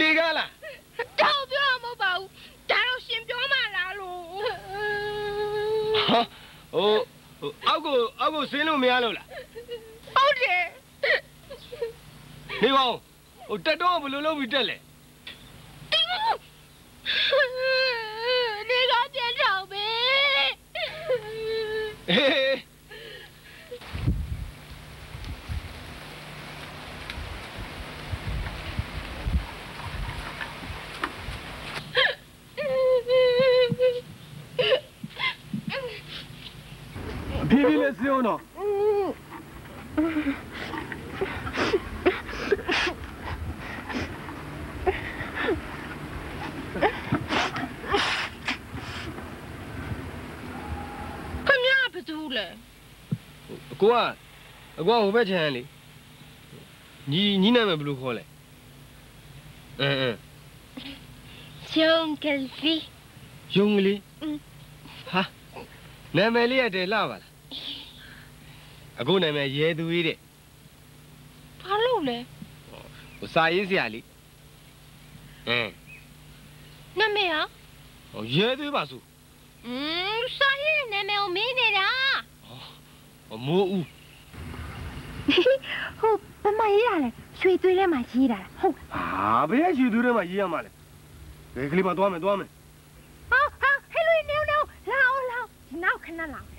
လေကားလားတော့ပြောမှာမဟုတ်ပါဘူးဒါတော့ရှင်ပြောမှလားလို့ဟာဟိုဟိုအောက်ကိုအောက်ကိုဆင်းလို့မရလို့လားဟုတ်တယ်နေပါဦးဟိုတက်တော့ဘယ်လိုလုပ်ပြီးတက်လဲနေကပြန်ထောင်ပဲဟေး ည်းဖြည်းလေးစင်းအောင်တော့ခမရဘာတူလဲအကိုကအကိုကဟိုဘက်ခြမ်းလေညီညီနာမည်ဘယ်လိုခေါ်လဲအင်းအင်းဂျုံကယ်ဖီယုံကလေးအင်းဟာနာမည်လေးရတယ်လှပါလား အခုနာမည်ရဲသူကြီးတဲ့ဘာလို့လဲဟိုစာရေးဆရာလေးအင်းနာမည်ဟာဟိုရဲသူပါစုอืมစာရေးနာမည်ကိုမင်းနေတာဟိုမိုးဦးဟုတ်ဘယ်မှာရေးတာလဲရွှေသွေးထဲမှာရေးတာလားဟုတ်ဟာဘယ်ရွှေသူထဲမှာရေးရမှာလဲဒီကလေးမသွားမယ်သွားမယ်ဟာဟာဟဲ့လူနေနေလာအောင်လာဒီနောက်ခဏလာခ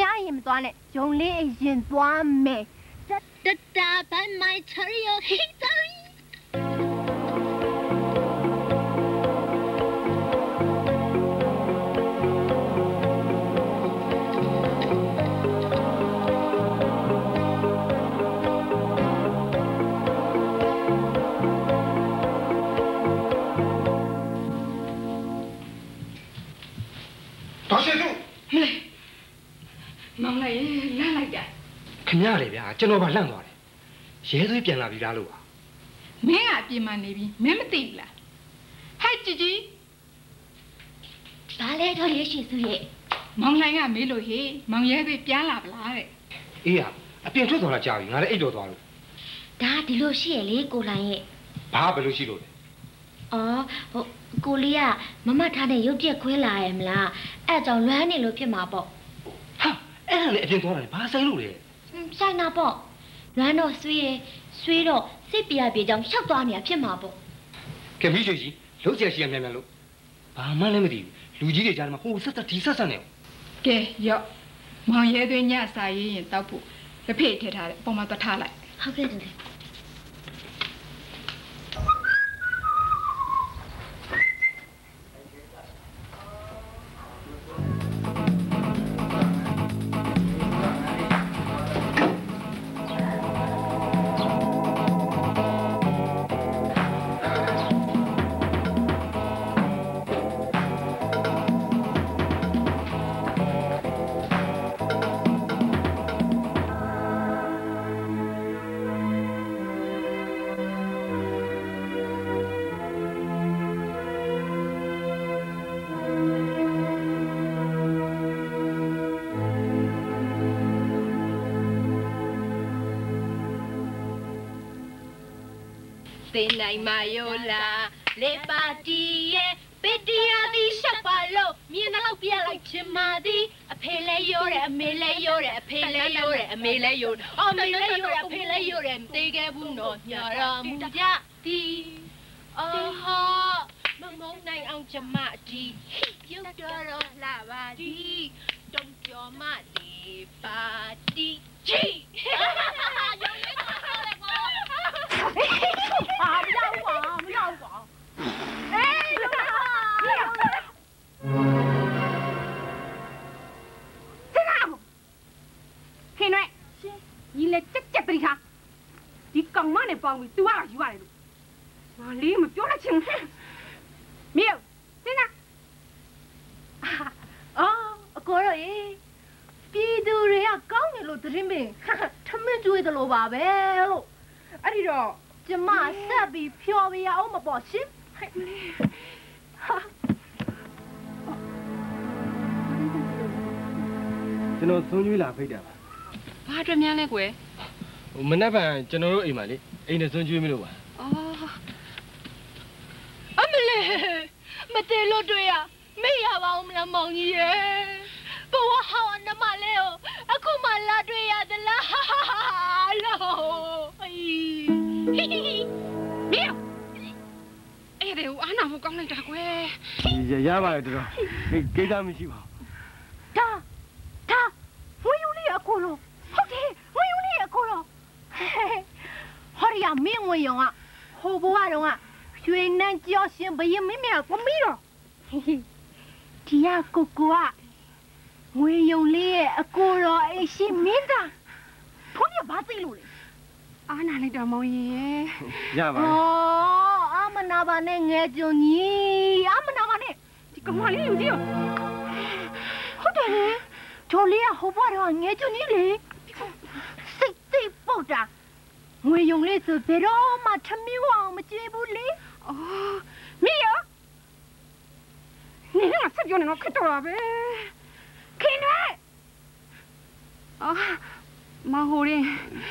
မရရင်မသွားနဲ့ဂျုံလေးအရင်သွားမယ်တတာဘိုင်မိုင်ချရီယိုဟီတိုင်းတော် မောင်လေးလန့်လိုက်တာခင်ဗျားလေဗျာကျွန်တော်ကလန့်သွားတယ်ရဲသွေးပြန်လာပြီလားလို့ပါမင်းကအပြင်မှာနေပြီမင်းမသိဘူးလားဟဲ့ជីជីဘာလဲတော့လေးရှိစုရဲ့မောင်နိုင်ကမေးလို့ဟေးမောင်ရဲသွေးပြန်လာပလားတဲ့အေးဟာအပြင်ထွက်သွားတာကြာပြီငါလည်းအိတ်တော်သွားလို့ဒါဒီလိုရှိရလေကိုလိုင်းရဲ့ဘာဘယ်လိုရှိလို့လဲအော်ဟိုကိုလေးကမမထားတဲ့ရုပ်ပြက်ခွဲလာရဲ့မလားအဲ့ကြောင့်လွမ်းနေလို့ဖြစ်မှာပေါ့ဟာ အဲ့ဒါလေအပြင်သွားတယ်ဘာဆိုင်လို့လဲဟွန်းဆိုင်နာပေါ့လွမ်းတော့ဆွေးတယ်ဆွေးတော့စိတ်ပြရပြေကြောင့်ရှောက်သွားနေတာဖြစ်မှာပေါ့ကဲမိချွေကြီးလုံးချင်ရှိရမြန်မြန်လို့ဘာမှလည်းမသိဘူးလူကြီးတွေကြားထဲမှာဟိုဆက်ဆက်ဒီဆက်ဆက်နေအောင်ကဲရော့မောင်ရဲသွင်းညစာရေးရင်တောက်ဖို့လက်ဖေးထည့်ထားတယ်အပေါ်မှာသွားထားလိုက်ဟုတ်ကဲ့တယ် သိနိုင်မာယောလာလေပါတီရဲ့ပီတီယာဒီရှက်ပါလို့မြင်တော့ပြလိုက်ချင်ပါသည်အဖေလဲရိုးတယ်အမေလဲရိုးတယ်အဖေလဲရိုးတယ်အမေလဲရိုးတယ်အမေလဲရိုးတယ်အဖေလဲရိုးတယ်မသေးခဲ့ဘူးနော်ညာရမူကြသည်အော်ဟာမမုန်းနိုင်အောင်ကျမဒီပြုတ်တော်တော့လာပါသည်တုံးကျော်မလေးပါတီချီ နဲ့ပေါင်းပြီးသူကယူရတယ်လို့ငါလေးမပြောလိုက်ချင်ဘူးမြေတင်းနာအော်အကိုတို့ရေပြည်သူတွေကကောင်းတယ်လို့သတင်းပင်ထမင်းကျွေးတယ်လို့ပါပဲလို့အဲ့ဒီတော့ကျမဆက်ပြီးဖြော်ပြရအောင်မပေါ့ရှင်ကျွန်တော်ဆုံးကျွေးလာဖိတ်တာပါဘာအတွက်များလဲကွယ်မနေ့ကကျွန်တော်တို့အိမ်မှာလေ အိမ်နဲ့သုံးကျွေးမလို့ပါအော်အမလေးမတဲလို့တွေ့ရမေ့ရပါဦးမလားမောင်ကြီးရဲ့ဘဝဟောင်းနမလေးကိုအခုမှလာတွေ့ရသလားဟာဟာဟာလို့အေးဟီဟီဟီမြေအဲ့ဒါကိုအားနာဖို့ကောင်းလိုက်တာကွယ်ရရပါတယ်တော်တော်ကိစ္စမရှိပါဘူးဒါဒါဝင်းယူလေးအကိုလို့ဟုတ်တယ်ဝင်းယူလေးအကိုလို့ ဟောရီယာမင်းဝင်ရောကဟိုဘဝတော့ကရွှေနန်းကြောရှင်ဘရင်မင်းမြတ်သမီးတော့ဒီကကိုကိုကငွေယုံလေးရဲ့အကိုတော်အရှိမင်းသားဖုန်းရဘာသိလို့လဲအားနာလိုက်တာမောင်ရင်ရဲ့ရပါတဩယ်အာမနာပါနဲ့ငယ်ကျွန်းကြီးအာမနာပါနဲ့ဒီကောင်မလေးယူကြည့်ရောဟုတ်တယ်လေဂျိုလေးကဟိုဘွားတော့ငဲကျွန်းကြီးလေစိတ်သိပ်ပုတ်တာ ငွေယုံလေးဆိုဘယ်တော့မှထမင်းဝအောင်မကြွေးဘူးလေအော်မြေရောနေကဆက်ပြောနေတော့ခက်တော့တာပဲခင်ရွယ်အော်မဟိုရင်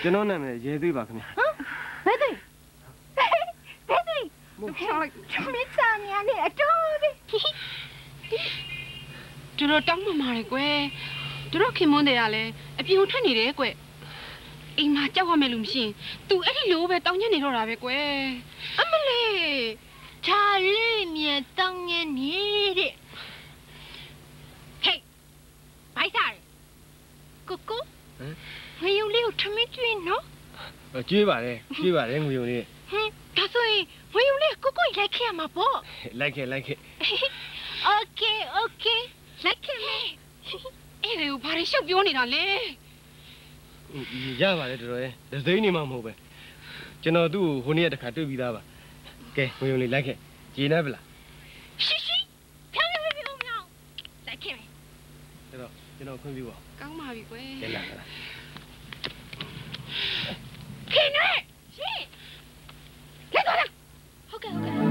ကျွန်တော်နာမည်ရဲသေးပါခင်ဗျာဟမ်ဘယ်သိဘယ်သိတို့ချလိုက်ထမင်းစားနေရလေအတော်ပဲသူတို့တောင်းမှမာတယ်ကွယ်သူတို့ခင်မွန်းတယ်ကလည်းအပြင်ကိုထွက်နေတယ်ကွယ် အိမ်မှာကြောက်ရမယ်လူမရှိရင် तू အဲ့ဒီလိုပဲတောင်းညက်နေတော့တာပဲကွယ်အမလေးချာလေးမြန်တောင်းငင်းနေတဲ့ဟေးဘိုက်စားတယ်ကိုကိုငွေယုံလေးကိုထမင်းကျွေးနော်ကျွေးပါတယ်ကျွေးပါတယ်ငွေုံလေးဟင်ဒါဆိုရင်ငွေယုံလေးကိုကိုရိုက်ခဲ့ရမှာပေါ့လိုက်ခဲ့လိုက်ခဲ့ Okay okay လိုက်ခဲ့မယ်အဲ့ဒါကိုဘာတွေရှောက်ပြောနေတာလဲ ရပါတယ်တော်တော်ရဲ့ဒစိမ့်နေမှမဟုတ်ပဲကျွန်တော်သူ့ကိုဟိုနေ့ကတခါတွေ့ပြီးသားပါကဲငွေုံလေးလိုက်ခဲ့ဂျင်းနေဗလားရှိရှိဖြောင်းဖြောင်းဖြောင်းဖြောင်းလိုက်ခဲ့မယ်အဲ့တော့ကျွန်တော်ခွင့်ပြုပါကောင်းပါပြီကွယ်ကဲလာလာခင်ရွယ်ရှင်လက်တော့လားဟုတ်ကဲ့ဟုတ်ကဲ့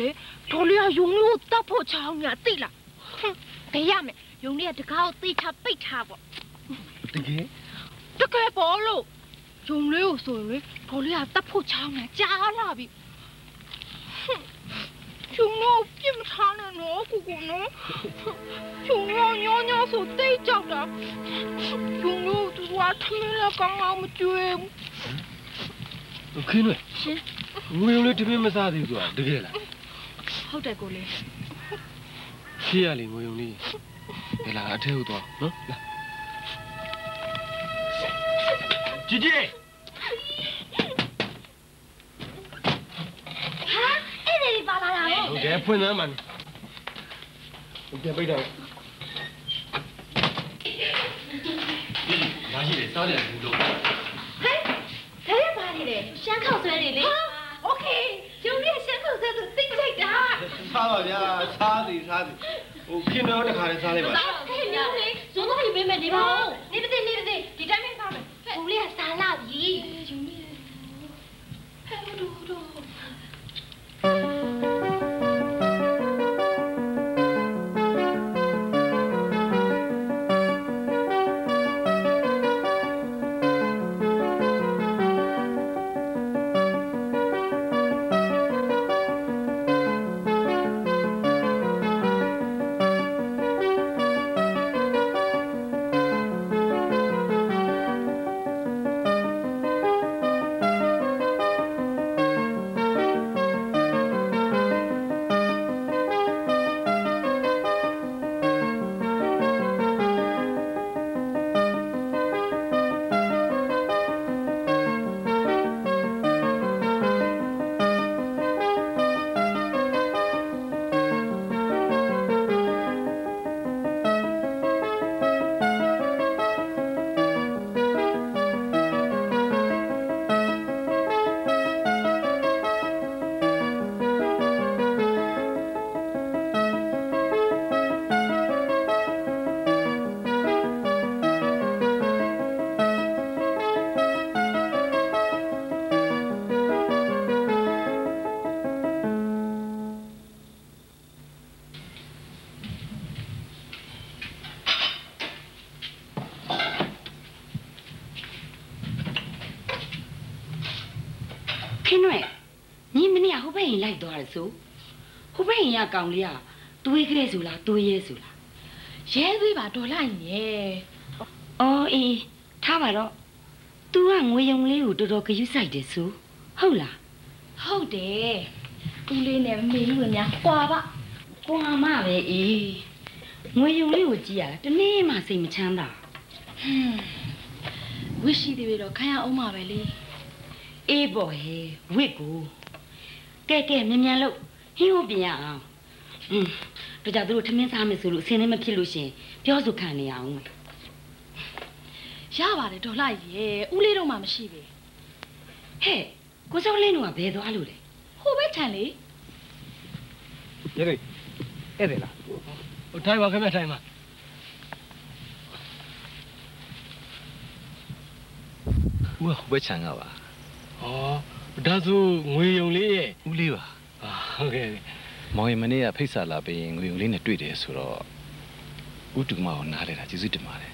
လေဒေါ်လေးကယုံလေးကိုတတ်ဖို့ချောင်းညာသိလားဟွန်းဘယ်ရမယ်ယုံလေးကတကားကိုသိချပိတ်ထားပေါ့တကယ်တကယ်ပေါ်လို့ယုံလေးကိုဆိုရင်လေဒေါ်လေးကတတ်ဖို့ချောင်းညာကြားလာပြီဟွန်းယုံလို့ပြစ်မထားနဲ့နော်ကိုကိုနော်ယုံလို့ညောညောဆိုတိတ်ကြောက်တာယုံလို့သူကထမင်းလည်းကောင်းအောင်မကြွေဘူးခင်းလွယ်ရှင်ငွေုံလေးတမင်းမစားသေးဘူးဆိုတာတကယ်လား ဟုတ်တယ်ကိုလေး ရှေ့ရလေငွေုံလေးဟဲ့လားအထဲဟုတ်သွားနော်လာជីជី ဟာအဲ့ဒီပါလာတာတော့ ဟုတ်တယ်ဖွင့်သမ်းမှန်ဟုတ်တယ်ပိတ်တော့မရှိတယ်စားတယ်ဘူးလို့ ဟဲ့ဒါရပါနေတယ်ရှမ်းခောက်ဆွဲနေလေโอเคယုံလေးရှမ်းခောက်ဆွဲသူသိကြိုက်တာ ာ စားပါဗျာစားသည်စားသည်ဟိုခင်းတော့တခါလေးစားလိုက်ပါစားဟဲ့ညောင်းလေဇွန်တော့ယူပေးမယ်နေပါဦး က်ရင်ကကောင်လေးကတွေးကြဲဆိုလားတွေးရဲဆိုလားရဲသေးပါဒေါ်လိုက်ညဲအော်အေးထားပါတော့ तू ကငွေယုံလေးကိုတော်တော်ဂရုစိုက်တယ်ဆိုဟုတ်လားဟုတ်တယ်ဦးလေးနဲ့မေလူဝင်များကွာပါကွာမပဲအေးငွေယုံလေးကိုကြည့်ရတာတနေ့မှစိတ်မချမ်းသာဟွန်းဝစ်ရှိသေးပြီတော့ခံရအောင်ပါပဲလေအေးပေါ်ဟဲဝစ်ကိုကဲကဲမြန်မြန်လို့ဟင်းဟုတ်ပြင်ရအောင် อืมတို့ကြသူတို့ထမင်းစားမယ်ဆိုလို့အစင်းလေးမဖြစ်လို့ရှရင်ပြောဆိုခံနေရအောင်မယ်ရပါတယ်ဒေါ်လိုက်ရဲဦးလေးတော့မှမရှိပြီဟဲ့ကိုစောလင်းတို့ကဘယ်သွားလို့လဲဟိုဘက်ထန်လေရေရေအဲ့ဒါလားဟိုထိုင်ပါခင်ဗျထိုင်ပါဦးကဘယ်ချန်ကပါဩဒါဆိုငွေယုံလေးရဲ့ဦးလေးပါအာဟုတ်ကဲ့ မောင်ရင်မနေ့ကဖိတ်စာလာပြီးရင်ငွေုံလေးနဲ့တွေ့တယ်ဆိုတော့ဦးတူမကိုနားလဲတာကျေးဇူးတင်ပါတယ်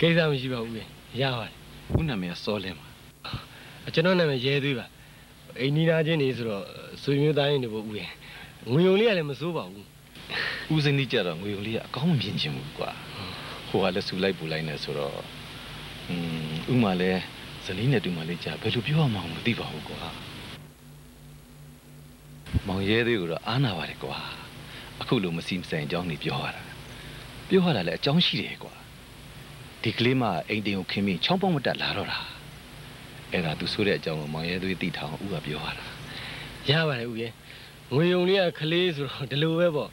ကိစ္စမရှိပါဘူးလေရပါတယ်ဦးနာမည်ကစောလင်းပါကျွန်တော်နာမည်ရဲသွေးပါအိမ်နီးနာချင်းနေဆိုတော့ဆွေမျိုးသားရင်းတွေပေါ့ဦးရဲ့ငွေယုံလေးကလည်းမစိုးပါဘူးဦးစင်းကြီးကြတော့ငွေုံလေးကအကောင်းမမြင်ချင်ဘူးကွာဟိုကလည်းဆူလိုက်ပူလိုက်နေဆိုတော့อืมဥမာလဲဇနီးနဲ့တူမလေးကြာဘယ်လိုပြောရမှန်းမသိပါဘူးကွာ မောင်ရဲသေးကိုတော့အားနာပါတယ်ကွာအခုလိုမစီမဆိုင်အကြောင်းနေပြောရတာပြောရတာလည်းအကြောင်းရှိတယ်ကွာဒီကလေးမအိမ်တင်ကိုခင်းပြီးချောင်းပေါင်းမတက်လာတော့တာအဲ့ဒါသူဆိုတဲ့အကြောင်းကိုမောင်ရဲသွေးသိထားအောင်ဦးကပြောရတာရပါတယ်ဦးရဲ့ငွေယုံလေးကကလေးဆိုတော့ဒီလိုပဲပေါ့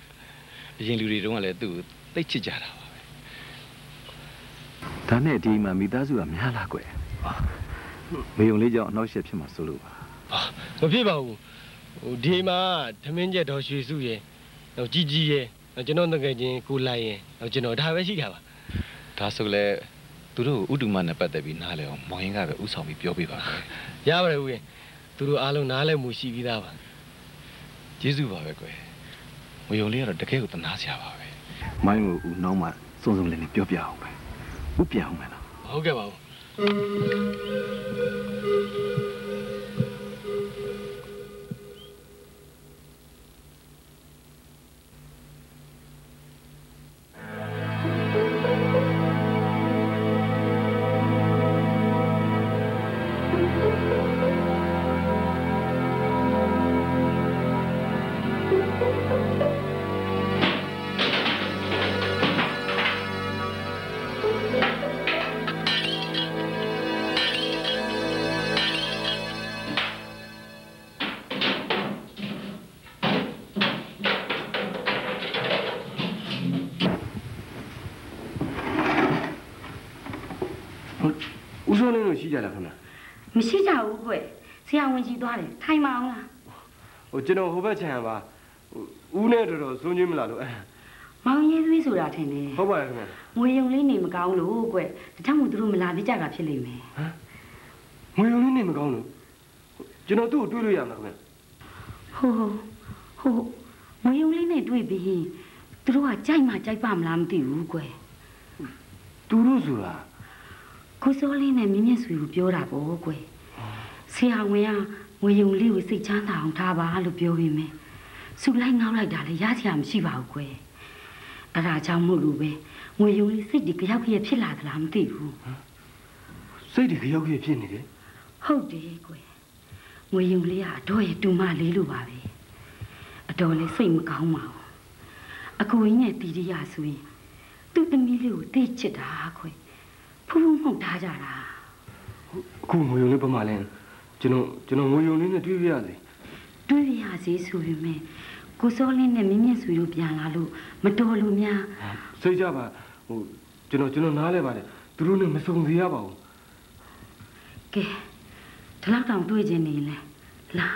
အရင်လူတွေတုန်းကလည်းသူ့ကိုသိတ်ချစ်ကြတာပါပဲဒါနဲ့ဒီမှာမိသားစုကများလားကွယ်မေယုံလေးကြောင့်အနှောက်အယှက်ဖြစ်မှာစိုးလို့ပါဟာမဖြစ်ပါဘူး ဟိုဒီမှာသမင်းကျက်တော်ရွှေစုရဲ့နောက်ជីជីရဲ့နောက်ကျွန်တော်တကယ်ချင်းကိုလိုက်ရဲ့နောက်ကျွန်တော်ဒါပဲရှိတာပါဒါဆိုလဲသူတို့ကိုဥတုမနဲ့ပတ်သက်ပြီးနားလဲအောင်မောင်ရင်ကပဲဥဆောင်ပြီးပြောပြပါမယ်ရပါတယ်ဦးရဲ့သူတို့အားလုံးနားလည်မှုရှိပြီးသားပါကကျေးဇူးပါပဲကွယ်ငွေယုံလေးကတော့တကယ်ကိုတနာစရာပါပဲမိုင်းကိုဦးနောက်မှစုံစုံလင်းလင်းပြောပြအောင်ပဲဦးပြန်အောင်မယ်နော်ဟုတ်ကဲ့ပါဦး ဦးစောလင်းတို့ရှိကြလားခင်ဗျာမရှိကြဘူးကွဆရာဝန်ကြီးသွားတယ်ထိုင်မအောင်လားဟိုကျွန်တော်ဟိုဘက်ခြံပါဟိုဦးနဲ့တော်တော်စိုးညင်းမလားလို့အဲမောင်ရေးသွေးဆိုတာထင်တယ်ဟုတ်ပါရဲ့ခင်ဗျာငွေယုံလေးနေမကောင်းလို့ကွဒါကြောင့်မို့သူတို့မလာပြကြတာဖြစ်လိမ့်မယ်ငွေရုံလေးနေမကောင်းလို့ကျွန်တော်သူ့ကိုတွေးလို့ရမှာခင်ဗျာဟုတ်ဟုတ်ဟုတ်ငွေယုံလေးနဲ့တွေ့ပြီးရင်သူတို့ကကြိုက်မှကြိုက်ပါမလားမသိဘူးကွသူတို့ဆိုတာ ကိုစောလေးနဲ့မြင့်မြင့်ဆွေကိုပြောတာပေါ့ကွဆရာဝန်ကငွေယုံလေးကိုစိတ်ချမ်းသာအောင်ထားပါလို့ပြောပြီးမယ်စူလိုက်ငေါက်လိုက်တာလည်းရစရာမရှိပါဘူးကွအဲ့ဒါကြောင့်မို့လို့ပဲငွေယုံလေးစိတ်ဒီကြောက်ကြရဖြစ်လာသလားမသိဘူးစိတ်တွေကြောက်ကြဖြစ်နေတယ်ဟုတ်တယ်ကွယ်ငွေယုံလေးကအတော်ရဲ့တူမလေးလိုပါပဲအတော်လေးစိတ်မကောင်းပါဘူးအကူကြီးနဲ့တီတီရဆိုရင်သူ့သမီးလေးကိုသိချစ်တာကွယ် ဖူးဖူးမှုတ်ထားကြတာအခုငွေရုံလေးပမာလဲကျွန်တော်ကျွန်တော်ငွေရုံလေးနဲ့တွေးပြရစီတွေးရစီဆိုပေမဲ့ကိုစောလင်းနဲ့မြင့်မြင့်ဆွေတို့ပြန်လာလို့မတော်လို့များစိတ်ကြပါဟိုကျွန်တော်ကျွန်တော်နားလဲပါတယ်သူတို့နဲ့မစုံစီရပါဘူးကဲဒီလောက်တောင်တွေးခြင်းနေလဲလာ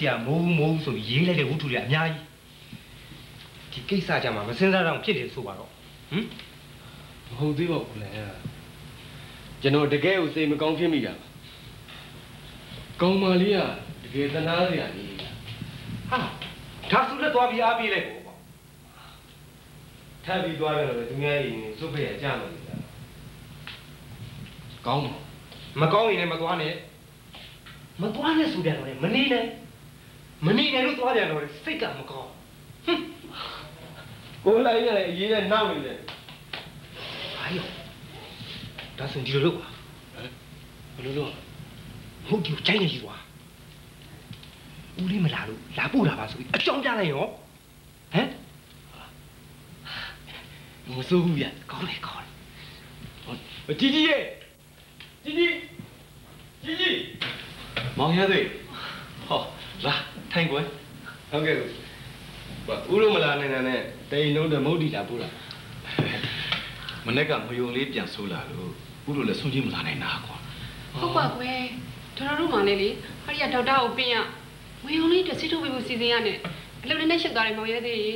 ဆရာမိုးဘူးမိုးဘူးဆိုပြီးရေးလိုက်တဲ့ဝတ္ထုတွေအများကြီးဒီကိစ္စကြမှာမစင်စားတော့ဖြစ်တယ်ဆိုပါတော့ဟမ်မဟုတ်သေးပါဘူးလေကျွန်တော်တကယ်ကိုစိတ်မကောင်းဖြစ်မိတာပါကောင်းမလေးကတကယ်သနာစရာကြီးဟာဒါဆိုလည်းသွားပြီးအားပေးလိုက်ပေါ့ကွာထပ်ပြီးသွားတယ်လို့သူများရင်စုပ်ဖက်ရကြမှာလေကောင်းပါမကောင်းရင်လည်းမသွားနဲ့မသွားနဲ့ဆိုပြန်တော့လေမနေနဲ့ မနေနဲ့လို့သွားပြန်တော့လေစိတ်ကမကောင်းဟွန်းကိုလိုက်ရတယ်အရေးနဲ့နောက်နေတယ်ဘာရောဒါဆိုဒီလိုလုပ်ပါဘယ်လိုလုပ်ဟုတ်ဒီကိုကြိုက်နေယူသွားဦးလေးမလာလို့လာပို့တာပါဆိုပြီးအကြောင်းပြလိုက်ရောဟမ်မစိုးဘူးဗျကောင်းတယ်ကောင်းတယ်ဟောကြီးကြီးရဲ့ကြီးကြီးကြီးကြီးမောင်ရသေးဟောလာ ထိုင်ကွယ်ဟုတ်ကဲ့ဦးဘာဦးလုံးမလာနိုင်တာနဲ့တိန်လုံးတဲ့မုတ်တီလာပို့တာမနေ့ကငွေုံလေးပြန်ဆိုးလာလို့ဦးတို့လည်းဆုံးချင်းမလာနိုင်တာကွာဟုတ်ပါကွယ်ဒေါက်တာတို့မှလည်းလေဟာရီကဒေါက်တာကိုပြင်ရငွေုံလေးတစ်စီထုတ်ပေးဖို့စီစဉ်ရနဲ့အလုပ်နဲ့ရှက်သွားတယ်မောင်ရဲသေးရေ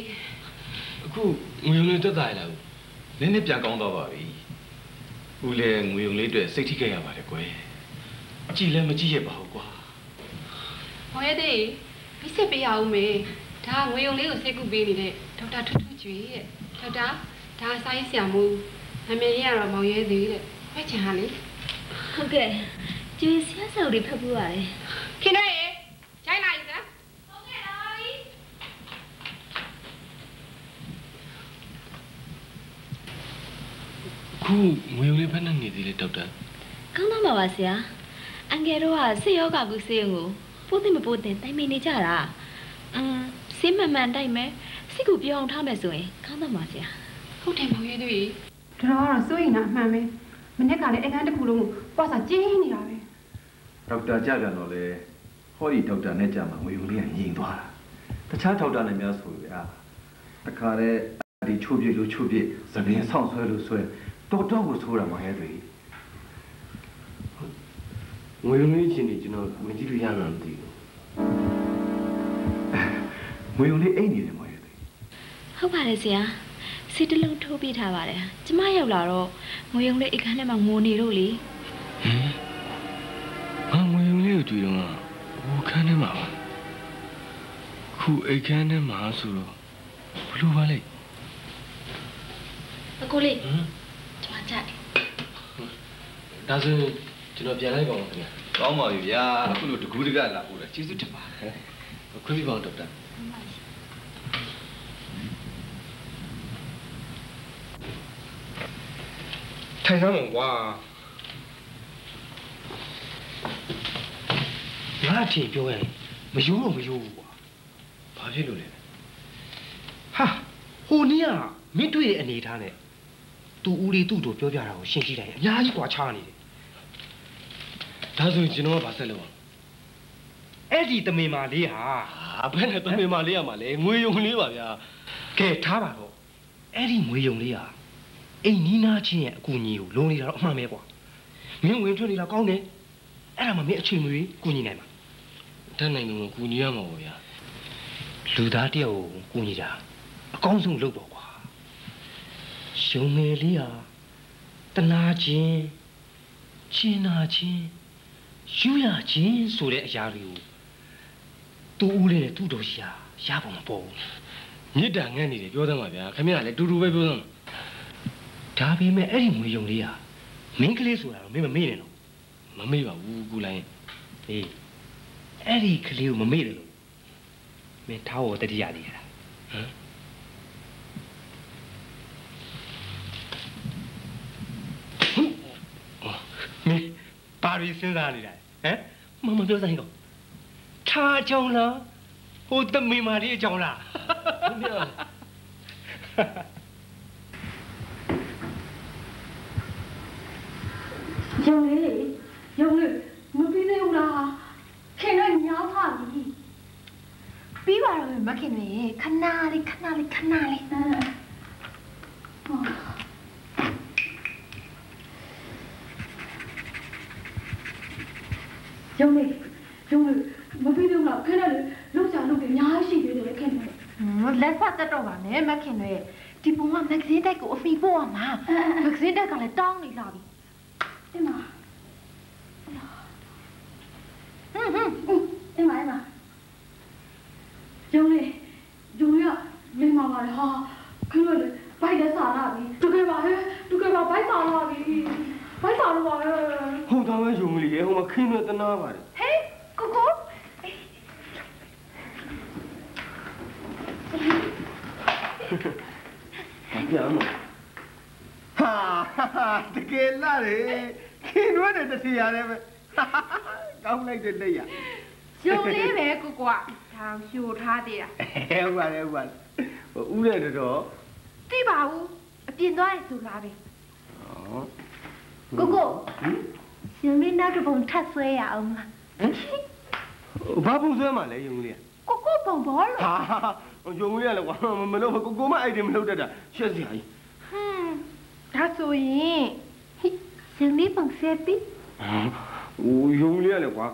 အခုငွေလုံးတက်တာရလားဦးနည်းနည်းပြန်ကောင်းတော့ပါပြီဦးလည်းငွေုံလေးအတွက်စိတ်ထိခဲ့ရပါတယ်ကွယ်ကြည်လည်းမကြည့်ရပါဘူးကွာမောင်ရဲသေးရေ ပြီးဆက်ပေးရအောင်မေဒါကငွေုံလေးကိုစိတ်ကူပေးနေတဲ့ဒေါက်တာထွတ်ထွတ်ကျွေတဲ့ဒေါက်တာဒါဆိုင်းဆရာမို့နာမည်ရတော့မောင်ရဲသေးတဲ့ဝက်ချင်ဟာလေဟုတ်ကဲ့ကျွေးဆရာဆောက်တွေဖတ်ဖို့ရတယ်ခင်ဗျရေချိုင်းလိုက်စမ်းအခုငွေလုံးလေးဖက်နေနေသေးလေဒေါက်တာကောင်းတော့မှာပါဆရာအန်ကယ်တို့ကဆေးယောဂကုဆေးရုံကို ပို့တင်မပို့တင်တိုင်မင်နေကြတာအမ်ဆေးမှန်မှန်တိုက်မယ်စိတ်ကိုပြောင်းထားမယ်ဆိုရင်ကောင်းတော့မှာဆရာဟုတ်တယ်မောင်ရဲသေးရေတော်တော်ကတော့စိုးရင်တာအမှန်ပဲမနေ့ကလည်းအခန်းတစ်ခုလုံးကိုပေါ့စာကျင်းနေတာပဲဒေါက်တာကြပြန်တော့လေဟောဒီဒေါက်တာနဲ့ကြာမှငွေုံလေးကငြိမ်သွားတာတခြားဒေါက်တာနဲ့များဆိုရတခါတည်းဒီချိုးပြလို့ချိုးပြသပင်းဆောင်ဆွဲလို့ဆွဲတော်တော်ကိုဆိုးတာမဟဲ့တွေငွေလုံးလေးချင်းနေကျွန်တော်မကြည့်လို့ရမှာမသိဘူး ငွေုံလေးအိတ်နေတယ်မဟဲ့တွေဟုတ်ပါတယ်ဆရာဆေးတစ်လုံးထိုးပေးထားပါတယ်ကျမရောက်လာတော့ငွေရုံလေးအခန်းထဲမှာငိုနေလို့လေဟင်ငါငွေလုံးလေးကိုကြွေတော့ဟိုခန်းထဲမှာပါခုအိတ်ခန်းထဲမှာဆိုတော့ဘလို့ပါလဲအကိုလေးဟမ်ကျမကြိုက်ဒါဆိုရင်ကျွန်တော်ပြန်လိုက်ပါဦးခင်ဗျာ ကောင်းပါပြီဗျာအခုလိုတကူးတကလာပို့တယ်ကျေးဇူးတင်ပါခွင့်ပြုပါဦးဒေါက်တာထိုင်စမ်းမယ်ကွာငါအထင်ပြောရင်မယိုးတော့မယိုးဘူးကွာဘာဖြစ်လို့လဲဟာဟိုနေ့ကမင်းတွေ့တဲ့အနေထားနဲ့သူဦးလေးသူ့တို့ပြောပြတာကိုရှင်းကြည့်လိုက်ရင်အများကြီးကွာချားနေတယ် ဒါဆိုရင်ကျွန်တော်ကဘာဆက်လုပ်အောင်အဲ့ဒီတမင်မာလေးဟာဟာဘယ်နဲ့တမင်မာလေးရမှာလဲငွေယုံလေးပါဗျာကဲထားပါတော့အဲ့ဒီငွေယုံလေးဟာအိမ်နီးနားချင်းရဲ့အကူအညီကိုလုံးနေတာတော့အမှန်ပဲကွာမင်းဝင်ထွက်နေတာကောင်းတယ်အဲ့ဒါမှမင်းအချိန်မရွေးကူညီနိုင်မှာတတ်နိုင်လို့ကူညီရမှာပေါ့ဗျာလူသားတယောက်ကိုကူညီတာအကောင်းဆုံးလုပ်တော့ကွာရှုံငယ်လေးဟာတနာချင်းချင်းနာချင်း ယူရချင်းဆိုတဲ့အရာတွေကိုသူ့ဦးလေးနဲ့သူ့တော်ရှိဟာရပုံမပေါ်ဘူးမြစ်တာငတ်နေတယ်ပြောသမ်းပါဗျာခင်ဗျာလည်းတူတူပဲပြောသမ်းဒါပေမဲ့အဲ့ဒီငွေယုံလေးဟာမင်းကလေးဆိုတာတော့မင်းမမေ့နဲ့တော့မမေ့ပါဘူးကူလိုင်းဟေးအဲ့ဒီကလေးကိုမမေ့တယ်လို့မင်းထားဖို့တတိယလေးရတာဟမ်မင်းပါရီစဉ်းစားနေတာ ဟမ်မမပြောစမ်းကောထားကြောင်လားဟိုတမင်မာလေးအကြောင်းလားမပြောရုံလေးရုံလေးမပြီးသေးဘူးလားခင်တော့ညားပါပြီပြီးပါတော့မခင်နေခဏလေးခဏလေးခဏလေး ရုံလေးရုံလေးမပြီးသေးဘူးလားခင်တော့လောက်ချာလုပ်တယ်အများကြီးရှိသေးတယ်ခင်ဗျလက်ဖတ်တက်တော့ပါနဲ့မခင်နေဒီပုံကမဂ္ဂဇင်းတိုက်ကိုအမိပို့ရမှာမဂ္ဂဇင်းတိုက်ကလည်းတောင်းနေလာပြီအင်းမဟွန်းဟွန်းအင်းမအင်းမရုံလေးရုံလေးကလိမ္မာပါလေဟာခင်တော့လေဘိုက်လည်းစားလာပြီတူခဲ့ပါဟဲ့တူခဲ့ပါဘိုက်စားလာပြီ ဘိုက်စားလို့ပါဟဲ့ဟုတ်သားပဲယုံလေးဟိုမှာခင်းရတနာပါတယ်ဟေးကိုကိုပြန်မဟာတကယ်လာတယ်ခင်ရွက်တဲ့တစီရတယ်ပဲကောင်းလိုက်တဲ့လက်ရယုံလေးပဲကိုကိုကဒါဖြိုထားသေးတာဟုတ်ပါတယ်ဟုတ်ပါတယ်ဟိုဦးတဲ့တော့သိပါဘူးအပြင်သွားရဆိုလားပဲဩ ကိုကိုရှင်လေးနောက်တစ်ပုံထပ်ဆွဲရအောင်လားဘာပုံဆွဲမှာလဲယုံလေးကိုကိုပုံဘောလို့ဟာယုံလေးရလဲကွာမလို့ကိုကိုမအဲ့ဒီမလုပ်တတ်တာရှက်စရာကြီးဟွန်းဒါဆိုရင်ဟိရှင်လေးပုံဆွဲပြီးဟိုယုံလေးရလဲကွာ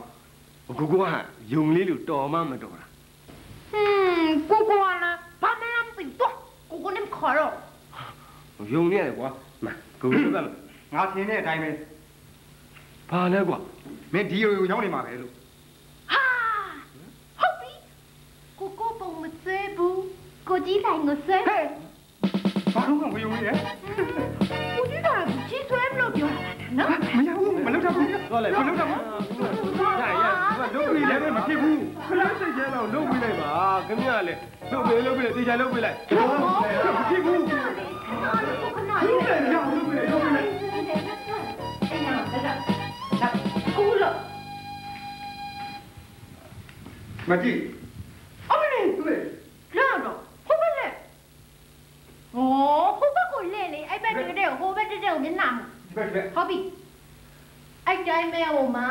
ကိုကိုကယုံလေးလို့တော်မှမတော်တာဟွန်းကိုကိုကလားဘာမှမသိတော့ကိုကိုနဲ့ခေါ်တော့ယုံလေးရလဲကွာမကိုကိုက ငါထင်တဲ့အတိုင်းပဲဘာလဲကွာမင်းဒီရိုကိုရောက်နေမှာပဲလို့ဟာဟုတ်ပြီကိုကိုပုံမဆွဲဘူးကိုကြီးတိုင်းကိုဆွဲဟဲ့ဘာလို့ကဝေယုံလေးရဲ့ကိုကြီးတိုင်းကိုကြီးဆွဲမလို့ပြောတာနော်မရဘူးမလုပ်တော့ဘူးသွားလိုက်မလုပ်တော့ဘူးရရလုပ်ပြီးလည်းမဖြစ်ဘူးခလိုက်စိတ်ကျဲတော့လုပ်ပြီးလိုက်ပါခင်ဗျားလည်းလုပ်ပြီးလုပ်ပြီးလိုက်တေချာလုပ်ပြီးလိုက်မဖြစ်ဘူးခဏလေးကိုခဏလေးလုပ်တယ်ရအောင်လုပ်တယ်လုပ်တယ်အဲ့နာဒါဒါကူလို့မကြည့်အမလေးတွေ့လာတော့ဟုတ်ပါ လေဩဟုတ်ပါကိုလဲလေအဲ့ဘက်တည်းတည်းဟိုဘက်တည်းတည်းကိုမျက်နှာမှာဒီဘက်ဒီဘက်ဟုတ်ပြီအဲ့တိုင်းပဲဟိုမှာ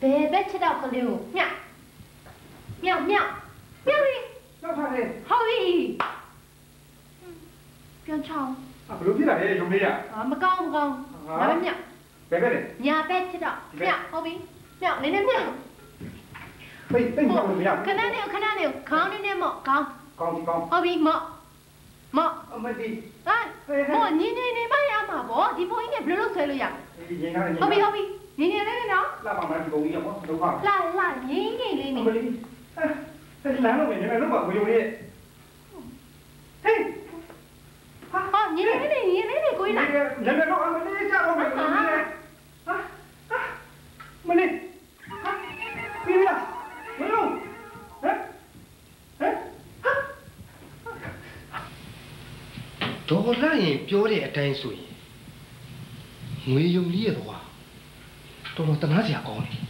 ဘယ်ဘက်ချ က်တော့ကလေးကိုညမြောက်မြောက်မြောက်ပြီနောက်ထားတယ်ဟုတ်ပြီပြန်ချောင်းဘယ်လိုဖြစ်လာလဲယုံလေးရအာမကောင်းမကောင်းဒါပဲမြောက်ဘယ်ဘက်လဲညာဘက်ချက်တော့မြောက်ဟုတ်ပြီမြောက်နည်းနည်းမြောက်ပိတ်ပိတ်မလို့မရခဏနေခဏနေခေါင်းနည်းနည်းမော့ခေါင်းကောင်းပြီကောင်းဟုတ်ပြီမော့မော့အမတီဟာမော့ညင်ညင်နေမရမှာဗောဒီဘုန်းကြီးနဲ့ဘယ်လိုလုပ်ဆွဲလို့ရဒီရင်ထားတယ်ဟုတ်ပြီဟုတ်ပြီညင်ညင်လေးနဲ့နော်လာပါမယ်ဒီပုံကြီးရောဒုက္ခလာလာငင်းငင်းလေးအနေမလေးအဲ့လမ်းတော့မင်းလည်းတော့ဝေယုံလေးဟေး ဟာညင်လေးနေညင်လေးနေကိုဒီလာလည်းလည်းတော့အမလေးကြောက်တော့မယ်ဟာဟာမလေးဟာပြီးလားမလို့ဟမ်ဟမ်ဒေါ်လာရင်ပြောတဲ့အတိုင်းဆိုရင်ငွေယုံလေးရဲ့ကွာတော်တော်တနာစရာကောင်းတယ်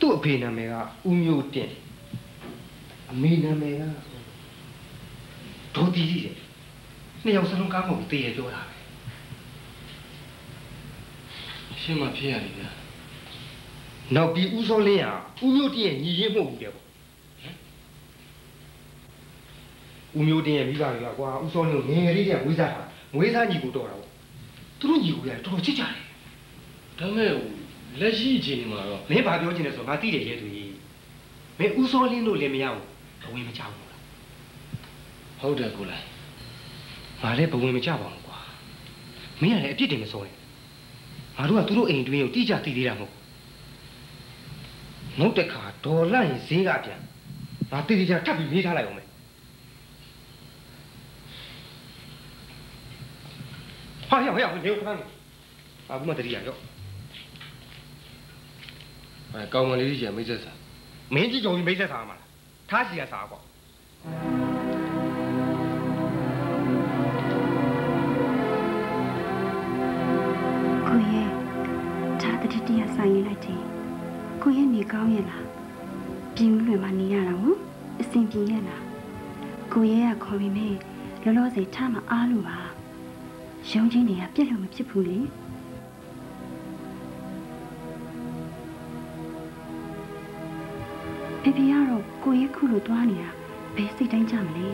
သူ့အဖေနာမည်ကဦးမျိုးတင်အမေနာမည်က ဒေါ်တီကြီးတဲ့နှစ်ယောက်စလုံးကားမဟုတ်တည်ရပြောတာပဲရှင်းမဖြစ်ရလေဗျာနောက်ပြီးဦးစောလင်းဟာဦးမျိုးတင်ရဲ့ညီရင်းမှုတယ်ပေါ့ဦးမျိုးတင်ရဲ့မိဘတွေကကွာဦးစောလင်းကိုငယ်ငယ်လေးတည်းကဝေးစားတာငွေးစားညီကိုတော့တာပေါ့သူတို့ညီကိုရတယ်တော်တော်ချစ်ကြတယ်ဒါမဲ့လက်ရှိအခြေအနေမှာတော့မင်းဘာပြောချင်လဲဆိုတော့ငါသိတယ်ရဲသူကြီးမင်းဦးစောလင်းလို့လည်းမရဘူးဘဝင်မချဘူးလား ဟုတ်တယ်ကိုလိုက်ငါလည်းဘဝင်မချပါဘူးကွာမင်းကလည်းအပြစ်တင်မစိုးနဲ့ငါတို့ကသူတို့အိမ်တွင်းကိုတိကျသိသေးတာမဟုတ်နောက်တစ်ခါဒေါ်လာရင်ဈေးကပြန်ငါတိတိကျထပ်ပြီးမေးထားလိုက်အောင်မယ်ဟာရောက်ရောက်နေခဏနေအခုမှတတိယရောက်အဲကောင်းမလေးကြီးကမိတ်ဆက်စာမင်းကြီးကြောင်ကြီးမိတ်ဆက်စားမှာလားထားစီရစားကွာကို အဆင်ပြေရဲ့လားကိုရဲ့ကခေါ်ပြီးမေလောလောဆယ်ထားမအားလို့ပါရုံချင်းတွေကပြက်လို့မဖြစ်ဘူးလေဖေဖေကတော့ကိုရဲ့ခုလိုသွားနေတာဘယ်စိတ်တိုင်းကြမလဲ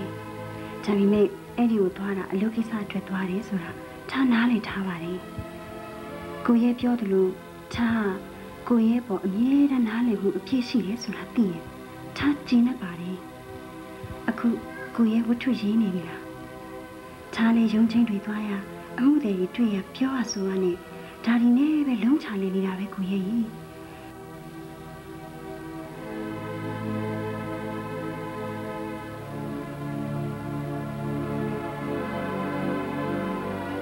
ဒါပေမဲ့အဲ့ဒီကိုသွားတာအလုပ်ကိစ္စအတွက်သွားတယ်ဆိုတာထားနားလည်ထားပါတယ်ကိုရဲပြောသလိုထားကိုရဲပေါ်အမြဲတမ်းနားလည်မှုအပြည့်ရှိတယ်ဆိုတာသိရင်ထားကျင်းနေပါတယ် အခုကိုရဲဝတ္ထုရင်းနေပြီလားထားလေရုံချင်းတွေသွားရအမှုတွေတွေ့ရပြောရဆိုရနဲ့ဒါဒီနဲ့ပဲလုံးချနေနေတာပဲကိုရဲကြီး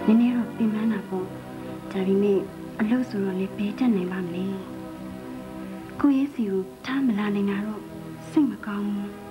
နည်းနည်းတော့ပြင်ပန်းတာပေါ့ဒါပေမဲ့အလုပ်ဆိုတော့လည်းဘယ်တက်နိုင်ပါမလဲကိုရဲစီကိုထားမလာနိုင်တာတော့စိတ်မကောင်းဘူး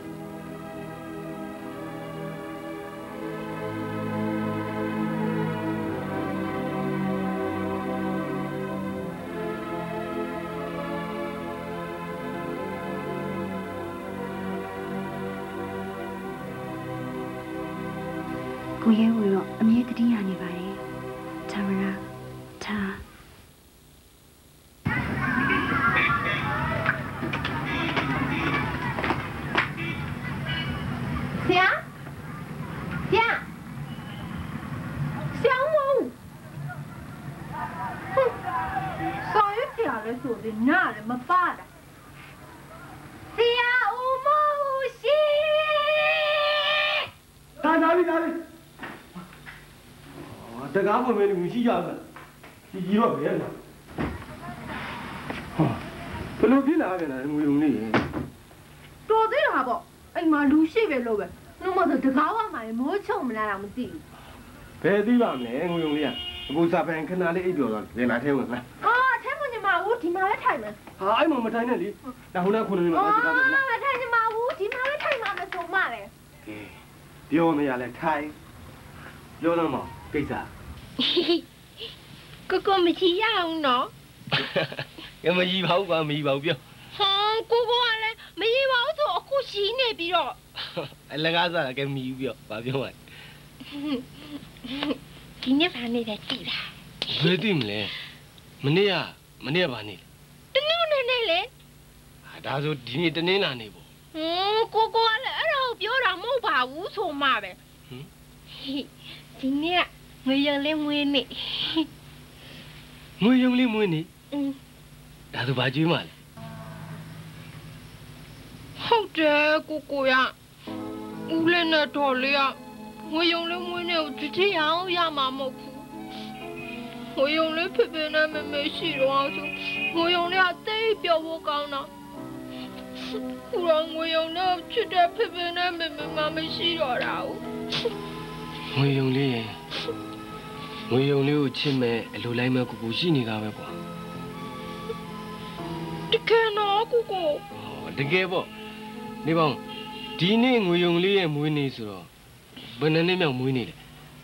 တကားမမဲလို့မရှိကြဘူးဒီကြီးတော့ဘယ်လဲဟာဘယ်လိုဖြစ်လာပြန်လဲငွေုံလေးတော်သေးတာပေါ့အိမ်မှာလူရှိပဲလို့ပဲနှမဆိုတကားဝမှာမိုးချုံမလားတော့မသိဘူးဘယ်သိပါမလဲငွေုံလေးကအခုစာပန်ခဏလေးအိပ်ပြောသွားတယ်လာထဲဝင်လားအာထဲမညီမဦးဒီမှာပဲထိုင်မယ်ဟာအဲ့မှာမထိုင်နဲ့လေဒါဟိုနာခုနကအာတော့တကားပဲလားမထိုင်ညီမဦးဒီမှာပဲထိုင်မှာမဆိုမှလေကဲပြောမရလဲထိုင်ပြောတော့မကိစ္စ ကိုကိုမချီရအောင်နော်ကမကြီးပါဘူးကွာမကြီးပါဘူးပြောဟောကိုကိုကလည်းမရပါဘူးဆိုအခုရှိနေပြီးတော့အလကားစားကဲမကြီးပြောဘာပြောလဲဒီနေ့ဘာနေလဲတိလားဘယ်သိမလဲမနေ့ကမနေ့ကဘာနေလဲတနင်္ဂနွေနေ့လေဟာဒါဆိုဒီနေ့တနင်္လာနေ့ပေါ့ဟွန်းကိုကိုကလည်းအဲ့ဒါကိုပြောတာမဟုတ်ပါဘူးဆိုမှပဲဟင်ဒီနေ့က ငွေရံလေးမွေးနေ့ငွေရုံလေးမွေးနေอืมဒါဆိုဘာကျွေးမှလဲဟုတ်တယ်ကိုကိုရဦးလေးနဲ့တော်လေးကငွေရုံလေးမွေးနေ့ကိုကြည့်ရအောင်ရမှာမဟုတ်ဘူးငွေရုံလေးဖေဖေနဲ့မေမေရှိတော့ဆိုငွေရုံလေးကတိတ်ပျော်ဖို့ကောင်းတော့ခုတော့ငွေရုံနဲ့ချစ်တဲ့ဖေဖေနဲ့မေမေမှမရှိတော့တာဘူးငွေရုံလေးရင် ငွေရုံလေးကိုချစ်မဲ့အလိုလိုက်မဲ့ကိုကိုရှိနေတာပဲကွာတကယ်တော့ကိုကိုဟောတကယ်ပေါ့နေပေါင်းဒီနေ့ငွေရုံလေးရဲ့မွေးနေ့ဆိုတော့ဘယ်နှစ်နှစ်မြောက်မွေးနေ့လဲ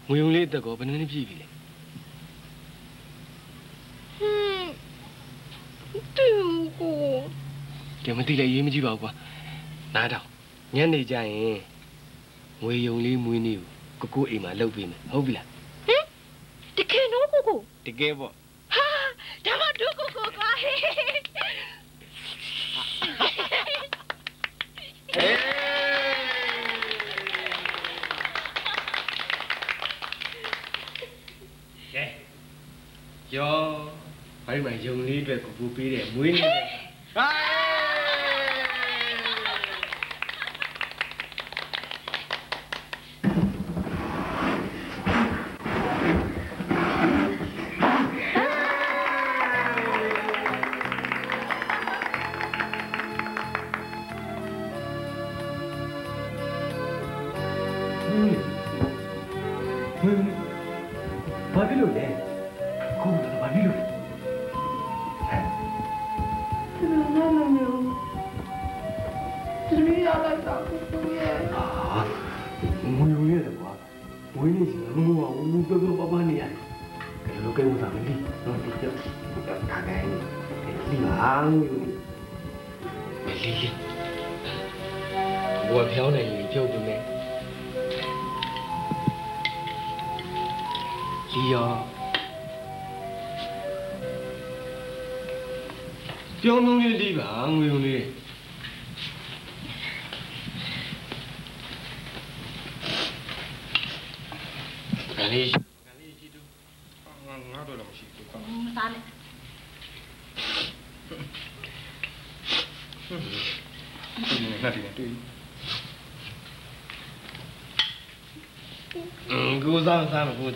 ငွေရုံလေးအသက်ကောဘယ်နှစ်နှစ်ပြည့်ပြီလဲဟွန်းတူကိုကဲမသိလဲရေးမကြည့်ပါဘူးကွာနားတော့ညနေကျရင်ငွေရုံလေးမွေးနေ့ကိုကိုကိုအိမ်မှာလုပ်ပေးမယ်ဟုတ်ပြီလားဟင် တကယ်တော့ကိုကိုတကယ်ပေါ့ဟာဒါမှဒုကိုကိုကွာဟေးကဲရောဘာလို့မှယုံလေးအတွက်ကိုကိုပေးတယ်မွေးနေ့နဲ့ဟာဟ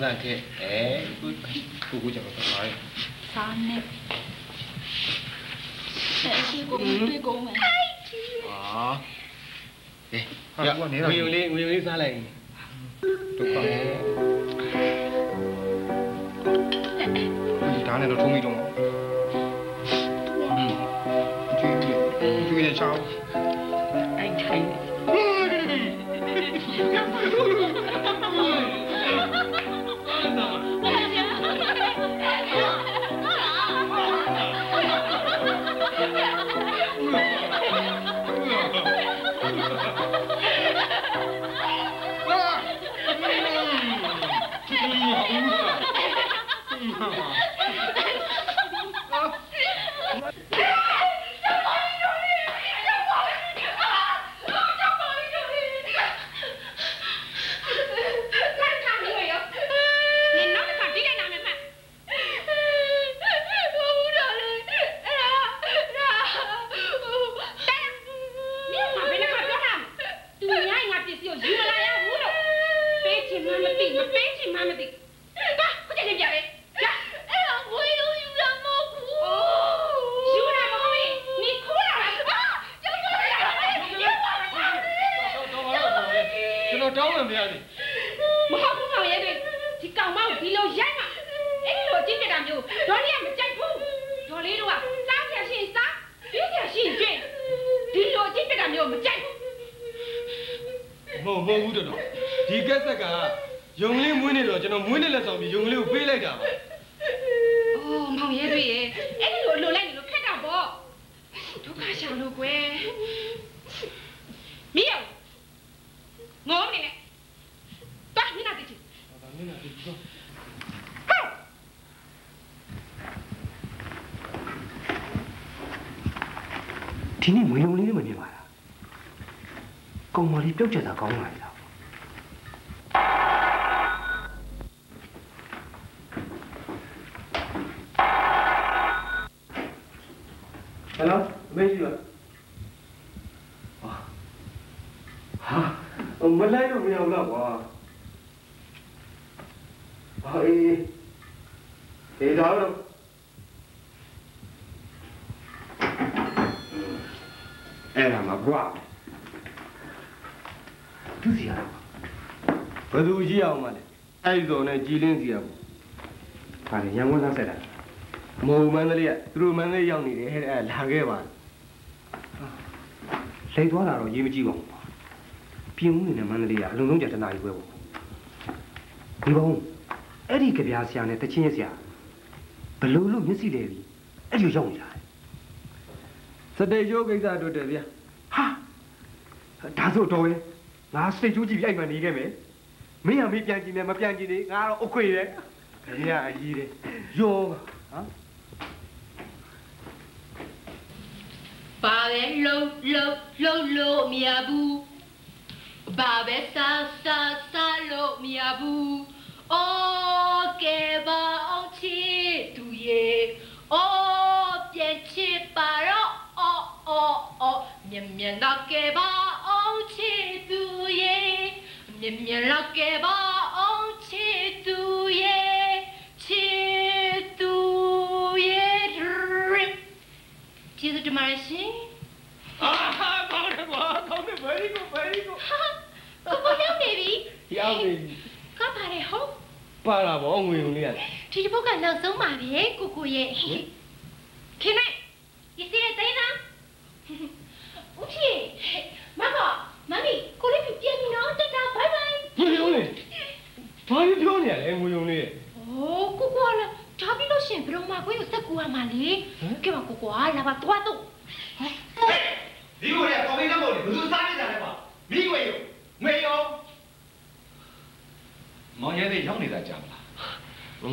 စားစားမကိုစားခဲ့အဲကိုကိုကိုကြောက်စားပါရဲ့စားနဲ့အဲ့ဒီကိုပြေကုန်မယ်ဟာကဲရငွေုံလေးငွေုံလေးစားလိုက်ဒုက္ခဒီဒါနဲ့တော့ထုံးပြီးတော့ကျွေးကျွေးနေချော ပြုတ်ကျတာကောင်းလာလားဟယ်လိုမေးကြည့်ပါဟာမလိုက်လို့မရဘူးလားကွာဟာအေးအေးဒါတော့ အဲ့ဒါမှာကွာသူစီရတော့ဘယ်သူကြီး အောင်မလဲအဲ့ဒီတော့နဲ့ကြည်လင်းစီရဘူးဟာလေရန်ကုန်သားဆက်တာမဟုတ်မန္တလေးကသူတို့မန္တလေးရောက်နေတယ်အဲ့ဒါလာခဲ့ပါလိန်သွားတာတော့ရေးမကြည့်ပါဘူးပြင်းဦးနေနဲ့မန္တလေးကအလုံးလုံးကြတနာကြီးပွဲပေါ့ဒီဘုံအဲ့ဒီကြပြားဆရာနဲ့တချင်းရဆရာဘလို့လို့မျက်စိလဲပြီးအဲ့ဒီရောက်နေတာစတေကျိုးကိစ္စတို့တယ်ဗျာဟာဒါဆိုတော့ရဲ့ငါစတေကျိုးကြည့်ပြီးအဲ့မှာနေခဲ့မယ် မင်းကမေးပြန်ကြည့်မယ်မပြန်ကြည့်နေငါတော့အခွေတယ်ခင်ဗျာအကြီးတယ်ယောဟမ်ဘာပဲလှုပ်လှုပ်လှုပ်လို့မရဘူးဘာပဲစားစားစားလို့မရဘူးအော်ကဲပါအောင်ချစ်သူရဲ့အော်ပြန်ချစ်ပါတော့အော်အော်အော်မြန်မြန်တော့ကဲပါအောင်ချစ်သူရဲ့ မြန်မြန်တော့ကဲပါအောင်ချစ်သူရဲ့ချစ်သူရဲ့ကျေးဇူးတင်ပါတယ်ရှင်အာဟာကောင်းတယ်ကွာကောင်းတယ် very good very good ကိုကိုရောက်နေပြီဒီအောင်နေပြီကပါတယ်ဟုတ်ပါလာဗောငွေုံလေးရတယ်ဒီတစ်ပုတ်ကနောက်ဆုံးပါပဲကိုကိုရဲ့ခင်မေဒီစီရဲ့တိုင်းလားဦးချီမမ မမီကိုလေးပြန်ပြီနော်တက်တာဘိုင်ဘိုင် ငွေုံလေးဘာလို့ပြောနေရလဲငွေုံလေးရဲ့ โอ้ကိုကိုကလည်းဒါပြီးလို့ရှရင်ဘယ်တော့မှကိုယ်ကိုစက်ကူရမှာလေကဲပါကိုကိုကလာပါသွားတော့ ဒီကိုရကောင်းလေးတော့မဟုတ်လေဘယ်သူစားနေကြလဲကွာမိငွေရောငွေရော မောင်ရဲသေးရောက်နေတာကြာမလား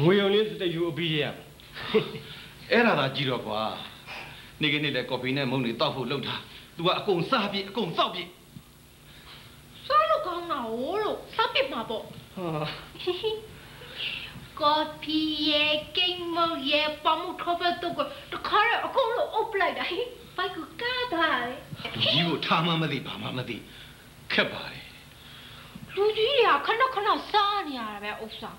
ငွေုံလေးစတဲ့ယူအပြီးရရမယ် အဲ့ဒါသာကြည့်တော့ကွာနေ့ကနေ့လဲကော်ဖီနဲ့မုန့်တွေတောက်ဖို့လှုပ်တာ तू ကအကုန်စားပြစ်အကုန်စောက်ပြ စ်စားလို့ကောင်းတာ哦လို့စားပစ်မှာပေါ့ဟာကော်ဖီရဲ့ကိန်းမုတ်ရဲ့ပမှုထောပဲတော့ကိုတခါရအကုန်လုံးအုပ်ပလိုက်တာဟိဘိုက်ကိုကားသွားတယ်ကြီးကိုထားမှမသိဘာမှမသိခက်ပါတယ်လူကြီးတွေကခဏခဏစားနေရတာပဲဥစ္စာ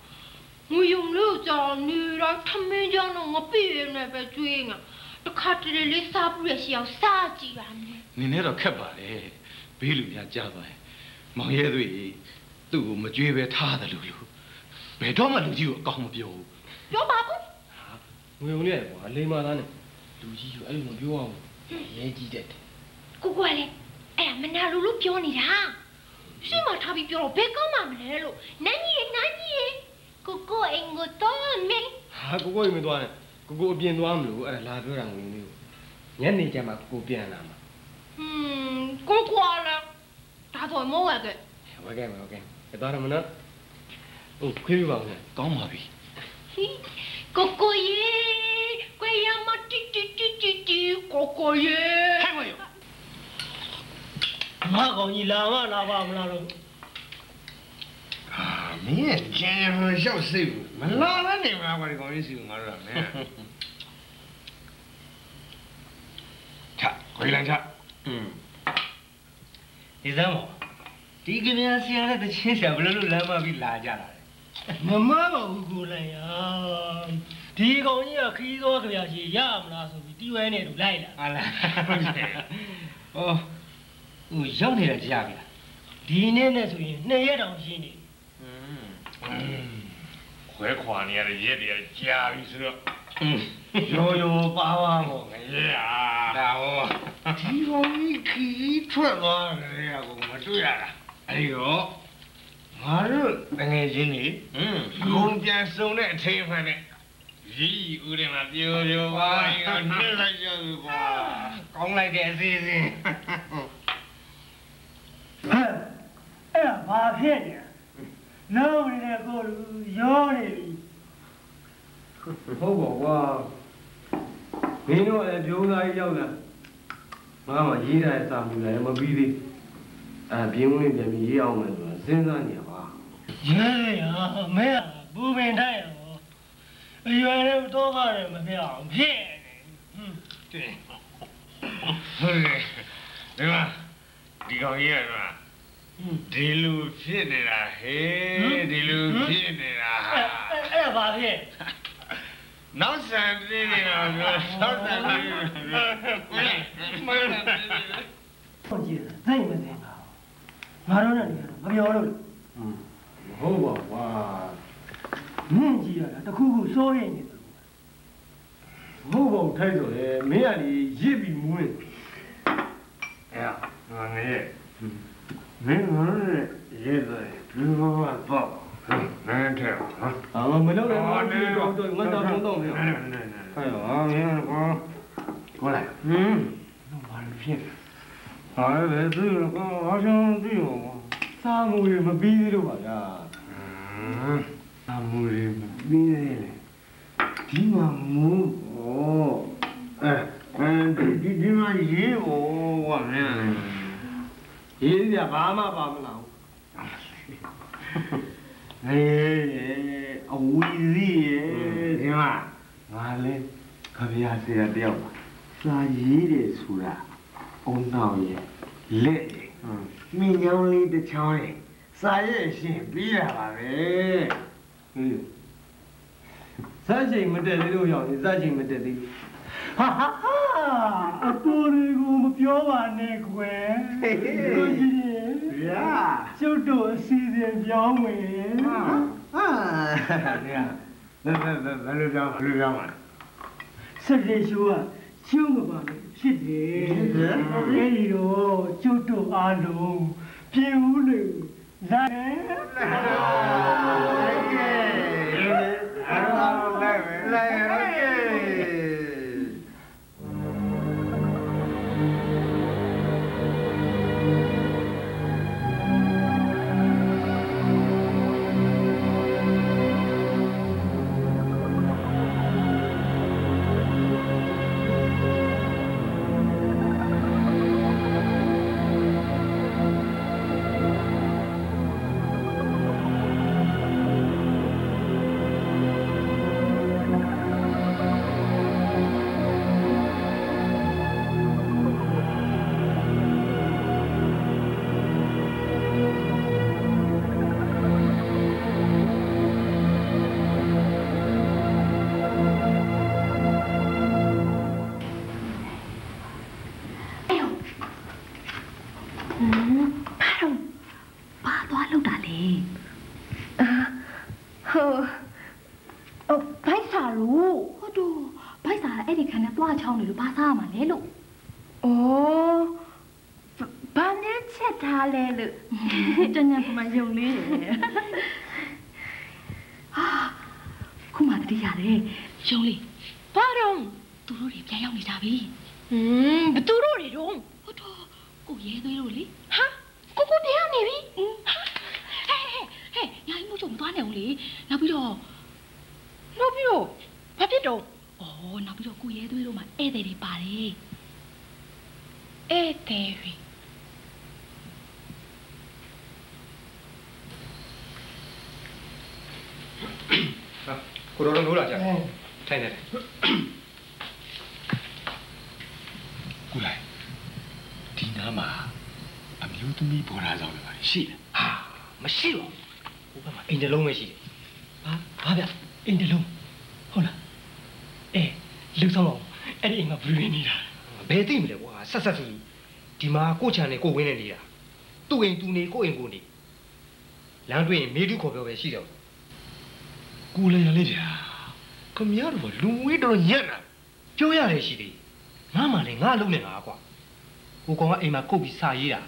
ငွေယုံလို့ကြောင်နေတော့ထမင်းကြောင်တော့ငပြည့်နေပဲကျွေးငါတခါတလေလေးစားပြီးရရှိအောင်စားကြည့်ပါမယ်နင်းနဲ့တော့ခက်ပါတယ်ဘေးလူများကြားသွားရင် မောင်ရဲသွေးသူ့ကိုမကြွေးပဲထားတယ်လို့လို့ဘယ်တော့မှလူကြီးကိုအကောင်းမပြောဘူးပြောပါဘူးငွေုံလေးရကွာလိမ္မာသားနဲ့လူကြီးကိုအဲ့လိုမပြောအောင်ရဲကြီးတဲ့ကိုကိုကလည်းအဲ့ဒါမနာလို့လို့ပြောနေတာရှင်းမထားပြီးပြောတော့ဘယ်ကောင်းမှမလဲလို့နန်းကြီးရေနန်းကြီးရေကိုကိုအင်ကိုတော့မေဟာကိုကိုရင်မသွားနဲ့ကိုကိုအပြင်သွားမလို့အဲ့ဒါလာပြောတာငွေုံလေးကိုညနေကျမှကိုပြန်လာမှာဟွန်းကိုကိုလည်း ဒါတော့မောရတဲ့ဝဲခဲ့မယ်ဝဲခဲ့မယ်သွားရမနော်ဟုတ်ခွေးပြပါဦးနဲ့ကောင်းပါပြီဟိကကိုကိုရေကိုရမတီတီတီတီတီကိုကိုရေဟဲ့မယောမကောင်ကြီးလာမလာပါမလားတော့အာမင်းရဲ့ကျန်ဟိုရှောက်စိတ်ဘူးမလာလည်းနေမှာကွာဒီကောင်ကြီးစီကငါတို့ကမင်းချခွေးလန်းချอืม ဒီစမ်းမောဒီကမြန်ဆရာနဲ့တချင်းဆရာဘယ်လိုလုပ်လမ်းမပြီးလာကြတာလဲမမပါဘူးကိုလိုက်ရဒီကောင်ကြီးကခီးသောကြပြရှိရမလားဆိုပြီးတီဝဲနဲ့တူလိုက်လာဟာလားဟုတ်တယ်ဩဟိုရောက်နေတာကြားပြီလားဒီနေ့နဲ့ဆိုရင်နှစ်ရက်တောင်ရှင်းနေခွဲခွာနေရတဲ့ရက်တွေကကြာပြီဆိုတော့ ရိုးရိုးပါပါမို့ငရဲဒါဟောဒီကောင်ကြီးခီးထွက်သွားတယ်ကကိုမတွေ့ရတာအဲ့ဒီတော့ငါတို့တငယ်ချင်းတွေဟွန်းဂုံပြန်စုံတဲ့အထိမ်းအမှန်နဲ့ရီဦးတယ်မှာပြိုပြိုပါရင်ကနှက်လိုက်ကြပြီကွာကောင်းလိုက်တဲ့အစီအစဉ်ဟဲ့အဲ့ဒါဘာဖြစ်နေလဲလုံးနေတဲ့ကိုလူရောနေပြီ ဟုတ်ပါကွာမင်းတို့လည်းပြုံးသားကြီးရောက်လာငါမှရေးတာစာမှုလည်းမပြီးသေးအဲပြင်းဝင်ပြန်ပြီးရေးအောင်မယ်ဆိုတာစဉ်းစားနေပါရဲရမဲဘူပင်ထိုက်ရောအရွယ်နဲ့တော့ကားတယ်မဖြစ်အောင်ဖြစ်နေဟွန်းတဲ့ဟုတ်တယ်ဒီမှာဒီကောင်ကြီးကမှာဒီလူဖြစ်နေတာဟေးဒီလူဖြစ်နေတာဟာအဲ့အဲ့ဒါဘာဖြစ် နောက်ဆန်သေးတယ်တော့ပြောနောက်ဆန်သေးတယ်မင်းမင်းဟုတ်ကြည့်သိမသိပါငါတို့နဲ့နေတော့မပြောလို့ဟုတ်ပါကွာမင်းကြည့်ရတာတခုခုစိုးရိမ်နေတယ်ဟုတ်ပါထိုက်တော့လေမင်းကလေရစ်ပြီးမွေးအဲ့ငါငရဲ့မင်းငါရဲ့ရေးတယ်ဒီဘောကတော့ နန်းတဲ့ဟာအာမလုပ်နဲ့မလုပ်နဲ့တော့တော့ငါတော့တော့နေဟဲ့ဟာမင်းကောကိုလိုက်ဟင်းဘာလို့ဖြစ်ဟာလေသူကောအားလုံးသိရောစားမှုတွေမပြီးသေးလို့ပါဗျာစားမှုတွေမပြီးသေးလေဒီမှာမူးဩအဲအဲဒီဒီမှာရေးဩဝါမင်းရေးစရာဘာမှပါမလား ဟေးအဝီစီရဲ့ဒီမှာငါလဲခဗျာဆရာတယောက်ပါစာရေးတယ်ဆိုတာအုံနောက်ရဲ့လက်ရဲ့မိညောင်းလေးတစ်ချောင်းရဲ့စာရဲ့ရှင်ပြီးရပါပဲဟေးစမ်းချိန်မတက်သေးလို့ရောက်နေစမ်းချိန်မတက်သေးဟာဟာဟာ အပေါ်တွေကိုမပြောပါနဲ့ခွယ်ကိုကြီးရေဗျာကျုပ်တို့အစီအစဉ်ပြောင်းဝင်ဟာဗျာဘယ်ဘယ်ဘယ်ဘယ်လိုကြောင်းဘယ်လိုကြောင်းပါလဲစက်ရေရှိုးကကျုံးမပါလို့ဖြစ်တယ်အဲဒီတော့ကျုပ်တို့အားလုံးပြင်ဦးလေလာတယ်ဘာ မှယုံလေးရယ်ဟာခုမှတတိရတယ်ရုံးလေးဘာတော့သူတို့တွေပြန်ရောက်နေကြပြီဟမ်ဘသူတို့တွေတော့ဟုတ်တော့ကိုရဲသွေးတို့လေဟာကိုကိုပြန်နေပြီဟဲ့ဟဲ့ဟဲ့ညာကြီးမို့ချုံမသွားနိုင်ဘူးလေနောက်ပြီးတော့လို့ပြီးတော့ဟဘာဖြစ်တော့ဩနောက်ပြီးတော့ကိုရဲသွေးတို့မှာဧည့်သည်တွေပါတယ်ဧည့်သည် ကိုတော်တော်လို့လာကြထိုင်နေတယ်ကုလိုက်ဒီနားမှာအမျိုးသမီးဘော်ဒါဆောင်လည်းပါရှိတယ်ဟာမရှိတော့ဘူးဟိုဘက်မှာအိမ်တစ်လုံးပဲရှိတယ်ဟာဘာဗျအိမ်တစ်လုံးဟုတ်လားအေးလူဆောင်အောင်အဲ့ဒီအိမ်မှာဘယ်လိုနေနေတာဘယ်သိမလဲကွာဆက်ဆက်စီဒီမှာကိုချန်နေကိုဝင်းနေနေတာသူ့အိမ်သူနေကိုအိမ်ကိုနေလမ်းတွေ့ရင်မေးတူခေါ်ပြောပဲရှိတော့ ကူလည်းရလေးဗျာခမရတော့လူဝေးတော့ညက်တာပြောရတယ်ရှိသေးငါမှလည်းငါလုံးနေတာကွာဟိုကောင်ကအိမ်မှာကုတ်ပြီးစာရေးတာ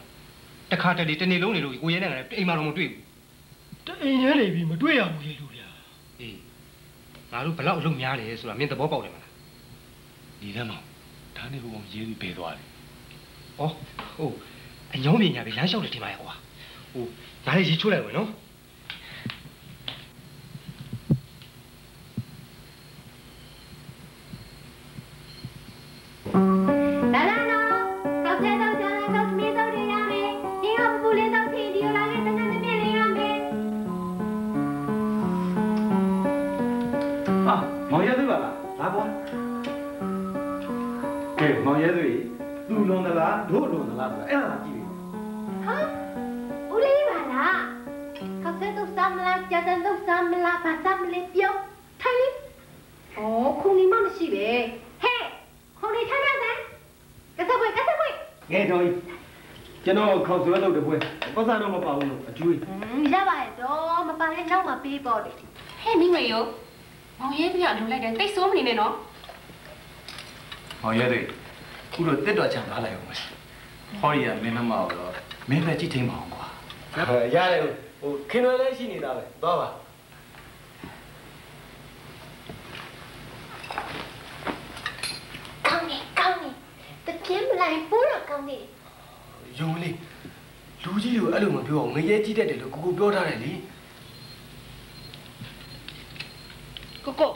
တခါတလေတနေ့လုံးနေလို့ကိုရဲနဲ့ငါလည်းအိမ်မှာတော့မတွေ့ဘူးတအိမ်ထဲနေပြီမတွေ့ရဘူးလေလူဗျာအေးငါတို့ဘလောက်အလုပ်များတယ်ဆိုတာမင်းသဘောပေါက်တယ်မလားဒီထဲမှာဒါနဲ့ဟိုကောင်ရေးပြီးပေးသွားတယ်ဩဟုတ်အညောင်းပညာပဲလမ်းလျှောက်တယ်ထင်ပါရဲ့ကွာဟိုငါလည်းရေးချိုးလိုက်ဝင်နော် ကျွန်တော်ခေါက်ဆွဲလုပ်တဲ့ပွဲပတ်စံတော့မပါဘူးလို့အကျွေးရပါရဲ့တော့မပါရင်နောက်မှပေးပေါ့လေဟဲ့မိမရောမောင်ရဲပြအလိုလိုက်တယ်တိတ်ဆိုးမနေနဲ့နော်မောင်ရဲသွေးခုတော့တက်တော်ချံထားလိုက်အောင်မယ်ဟောရီကမင်းမမအောင်တော့မင်းပဲကြည့်ထိန်ပါအောင်ကွာရတယ်ဟိုခင်ရွယ်လည်းရှိနေတာပဲသွားပါကောင်းနေကောင်းနေတပြင်းမလိုက်ပိုးတော့ကောင်းနေယုံလေး လူကြီးကိုအဲ့လိုမပြောအောင်ငရဲကြီးတတ်တယ်လို့ကိုကိုပြောထားတယ်လေကိုကို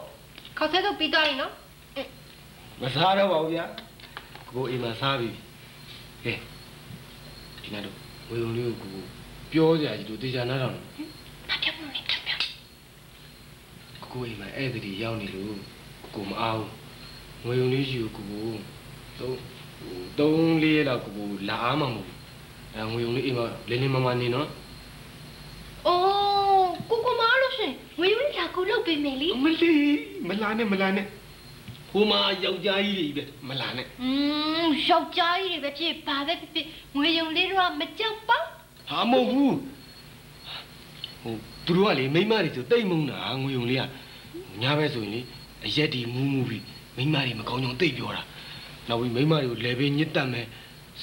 ခေါက်ဆဲတော့ပြီးသွားပြီနော်မစားတော့ပါဘူးဗျာကိုအိမ်မှာစားပြီကဲဒီနေ့တော့ဝေုံလေးကိုကိုပြောကြကြီးလို့တေချာနားတော့ဘာပြောမလဲပြောပြောကိုကိုအိမ်မှာဧည့်သည်ရောက်နေလို့ကိုကိုမအားဘူးငွေုံလေးရှိကိုကိုကိုသုံးသုံးလေးရက်တော့ကိုကိုလာအားမှာမဟုတ်ဘူး အဲငွေုံလေးအိမ်မှာလင်းလင်းမမနေနော်အိုးကိုကိုမအားလို့ရှင်ငွေဦးလာကိုလုတ်ပေးမယ်လीမလီမလာနဲ့မလာနဲ့ဟိုမှာယောက်ျားကြီးတွေပဲမလာနဲ့อืมယောက်ျားကြီးတွေပဲဖြစ်ဘာပဲဖြစ်ဖြစ်ငွေယုံလေးတော့မကြောက်ပါဟာမဟုတ်ဘူးဟိုသူတို့ကလေမိန်းမတွေဆိုတိတ်မုန်းတာငွေုံလေးကညာဘက်ဆိုရင်လေအရက်ဒီမူးမူးပြီးမိန်းမတွေမကောင်းကြောင်တိတ်ပြောတာနောက်ပြီးမိန်းမတွေကိုလေပင်ညစ်တတ်မယ်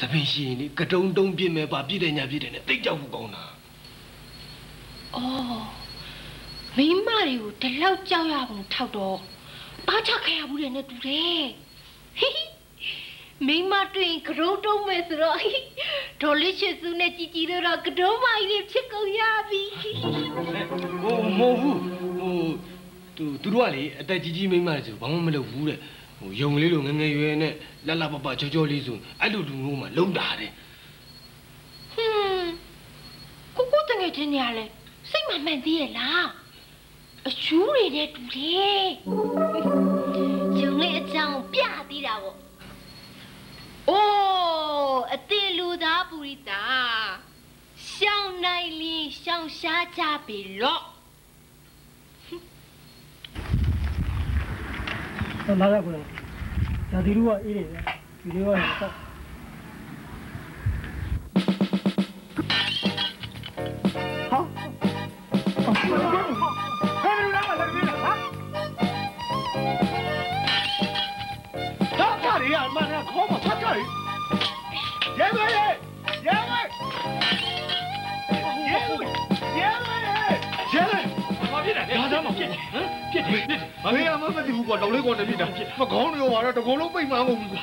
သပင်ရှိရင်လေကတုံးတုံးပြစ်မယ်ပါပြစ်တယ်ညာပြစ်တယ်နဲ့တိတ်ကြောက်ဖို့ကောင်းတာအော်မိန်းမတွေကိုဒီလောက်ကြောက်ရပုံထောက်တော့အားချခဲ့ရဘူးလေနဲ့တူတယ်ဟိဟိမိန်းမတွေ့ရင်ကရုံးတုံးမယ်ဆိုတော့ဟိဒေါ်လေးချစ်စုနဲ့ជីជីတို့တော့ကတုံးမကြီးတွေဖြစ်ကုန်ရပြီဟိုမဟုတ်ဘူးဟိုသူသူတို့ကလေအသက်ကြီးကြီးမိန်းမတွေဆိုဘာမှမလုပ်ဘူးတဲ့ ဟိုယုံလေးလိုငယ်ငယ်ရွယ်နဲ့လှလှပပချောချောလေးဆိုအဲ့လိုလူမျိုးမှလုံတာတဲ့ဟွန်းကိုကိုတငယ်ချင်းနေရလဲစိတ်မမှန်သေးရဲ့လားအချူးတွေနဲ့တူတယ်ဂျုံလေးအကြောင်းပြသေးတာပေါ့အိုးအသေးလူသားပူရိတာရှောင်းနိုင်လင်းရှောင်းရှားကြပြီလော့ လာရကိုဒါဒီလူကအေးတယ်ဒီလူကတော့ရမနာခေါ်မှာဖတ်ကြရရဲရဲရဲ တယ်ဖြစ်တယ်ဘေးကမမသိဘူးကွာတော်လေးကွာတပြစ်တာမကောင်းလို့ပါတော့တကုံလုံးပိတ်မှမဟုတ်ဘူးကွာ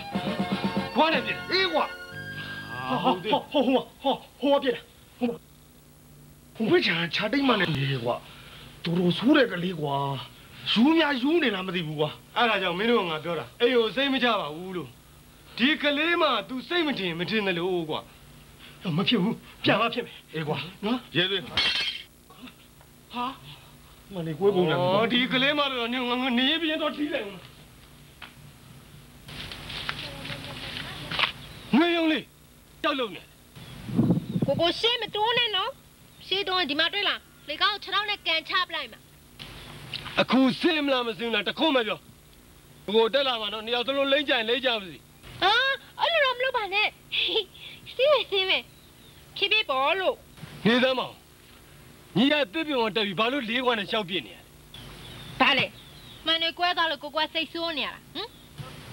ဘာလဲဖြစ်အေးကွာဟောဟောဟောဟောဟောဟောပြတယ်ဟောဘုရားချာတိတ်မှနဲ့လေကွာတော်တော်ဆိုးတဲ့ကလေးကွာယူများယူနေလားမသိဘူးကွာအဲ့ဒါကြောင့်မင်းတို့ကငါပြောတာအေးကိုစိတ်မကြပါဘူးလို့ဒီကလေးမှ तू စိတ်မတင်မတင်တယ်လို့ကွာမဖြစ်ဘူးပြန်မဖြစ်မယ်အေးကွာနော်ရဲသွေးဟာ မနေကိုယ်ပုံလားဩဒီကလေးမှတော့ညငါနေပြင်းတော့တီးလိုက်ဦးငွေယုံလေးကြောက်လို့နေကိုကိုရှေ့မတိုးနဲ့နော်ရှေ့တိုးရင်ဒီမှာတွေ့လားလေကောက်6ထောက်နဲ့ကန်ချပလိုက်မှာအခုစင်မလားမစင်လားတခုမှပြောဘကိုတက်လာမှာတော့နှစ်ယောက်သလုံးလိမ့်ကြရင်လိမ့်ကြပါစီဟာအဲ့လိုတော့မလုပ်ပါနဲ့စီးမယ်စီးမယ်ဖြည်းဖြည်းပေါ်လို့နေသမ်းမောင် ညီရတစ်ပြုံတက်ပြီဘာလို့လေးခွာနဲ့ရှောက်ပြစ်နေရလဲဒါလေမန်နေကွဲသွားလို့ကိုကွာစိတ်ဆိုးနေရတာဟမ်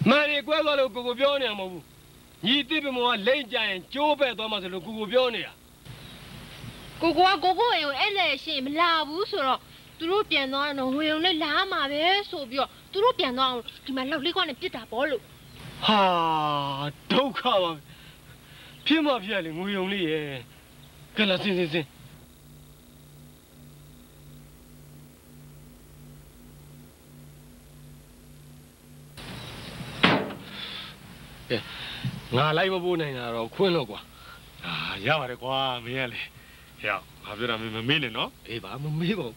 မှန်တယ်ကွဲသွားလို့ကိုကိုပြောနေမှာမဟုတ်ဘူးညီတစ်ပြုံကလိမ့်ကြရင်ကျိုးပဲ့သွားမှဆိုလို့ကိုကိုပြောနေတာကိုကွာကိုကိုအိမ်ကိုအဲ့လေရှင်မလာဘူးဆိုတော့သူတို့ပြန်သွားရင်တော့ဝေုံနဲ့လာမှာပဲဆိုပြီးတော့သူတို့ပြန်သွားအောင်ဒီမှာလောက်လေးခွာနဲ့ပြစ်တာပေါ့လို့ဟာဒုက္ခပါပဲဖြစ်မှဖြစ်ရလေငွေုံလေးရဲ့ကဲလာစင်စင်စင် ကဲငါလိုက်မပို့နိုင်တာတော့ခွင်းလို့ကွာအာရပါတယ်ကွာမင်းကလေဟဲ့ငါပြောတာမင်းမမေ့နဲ့နော်အေးပါမမေးပါဘူး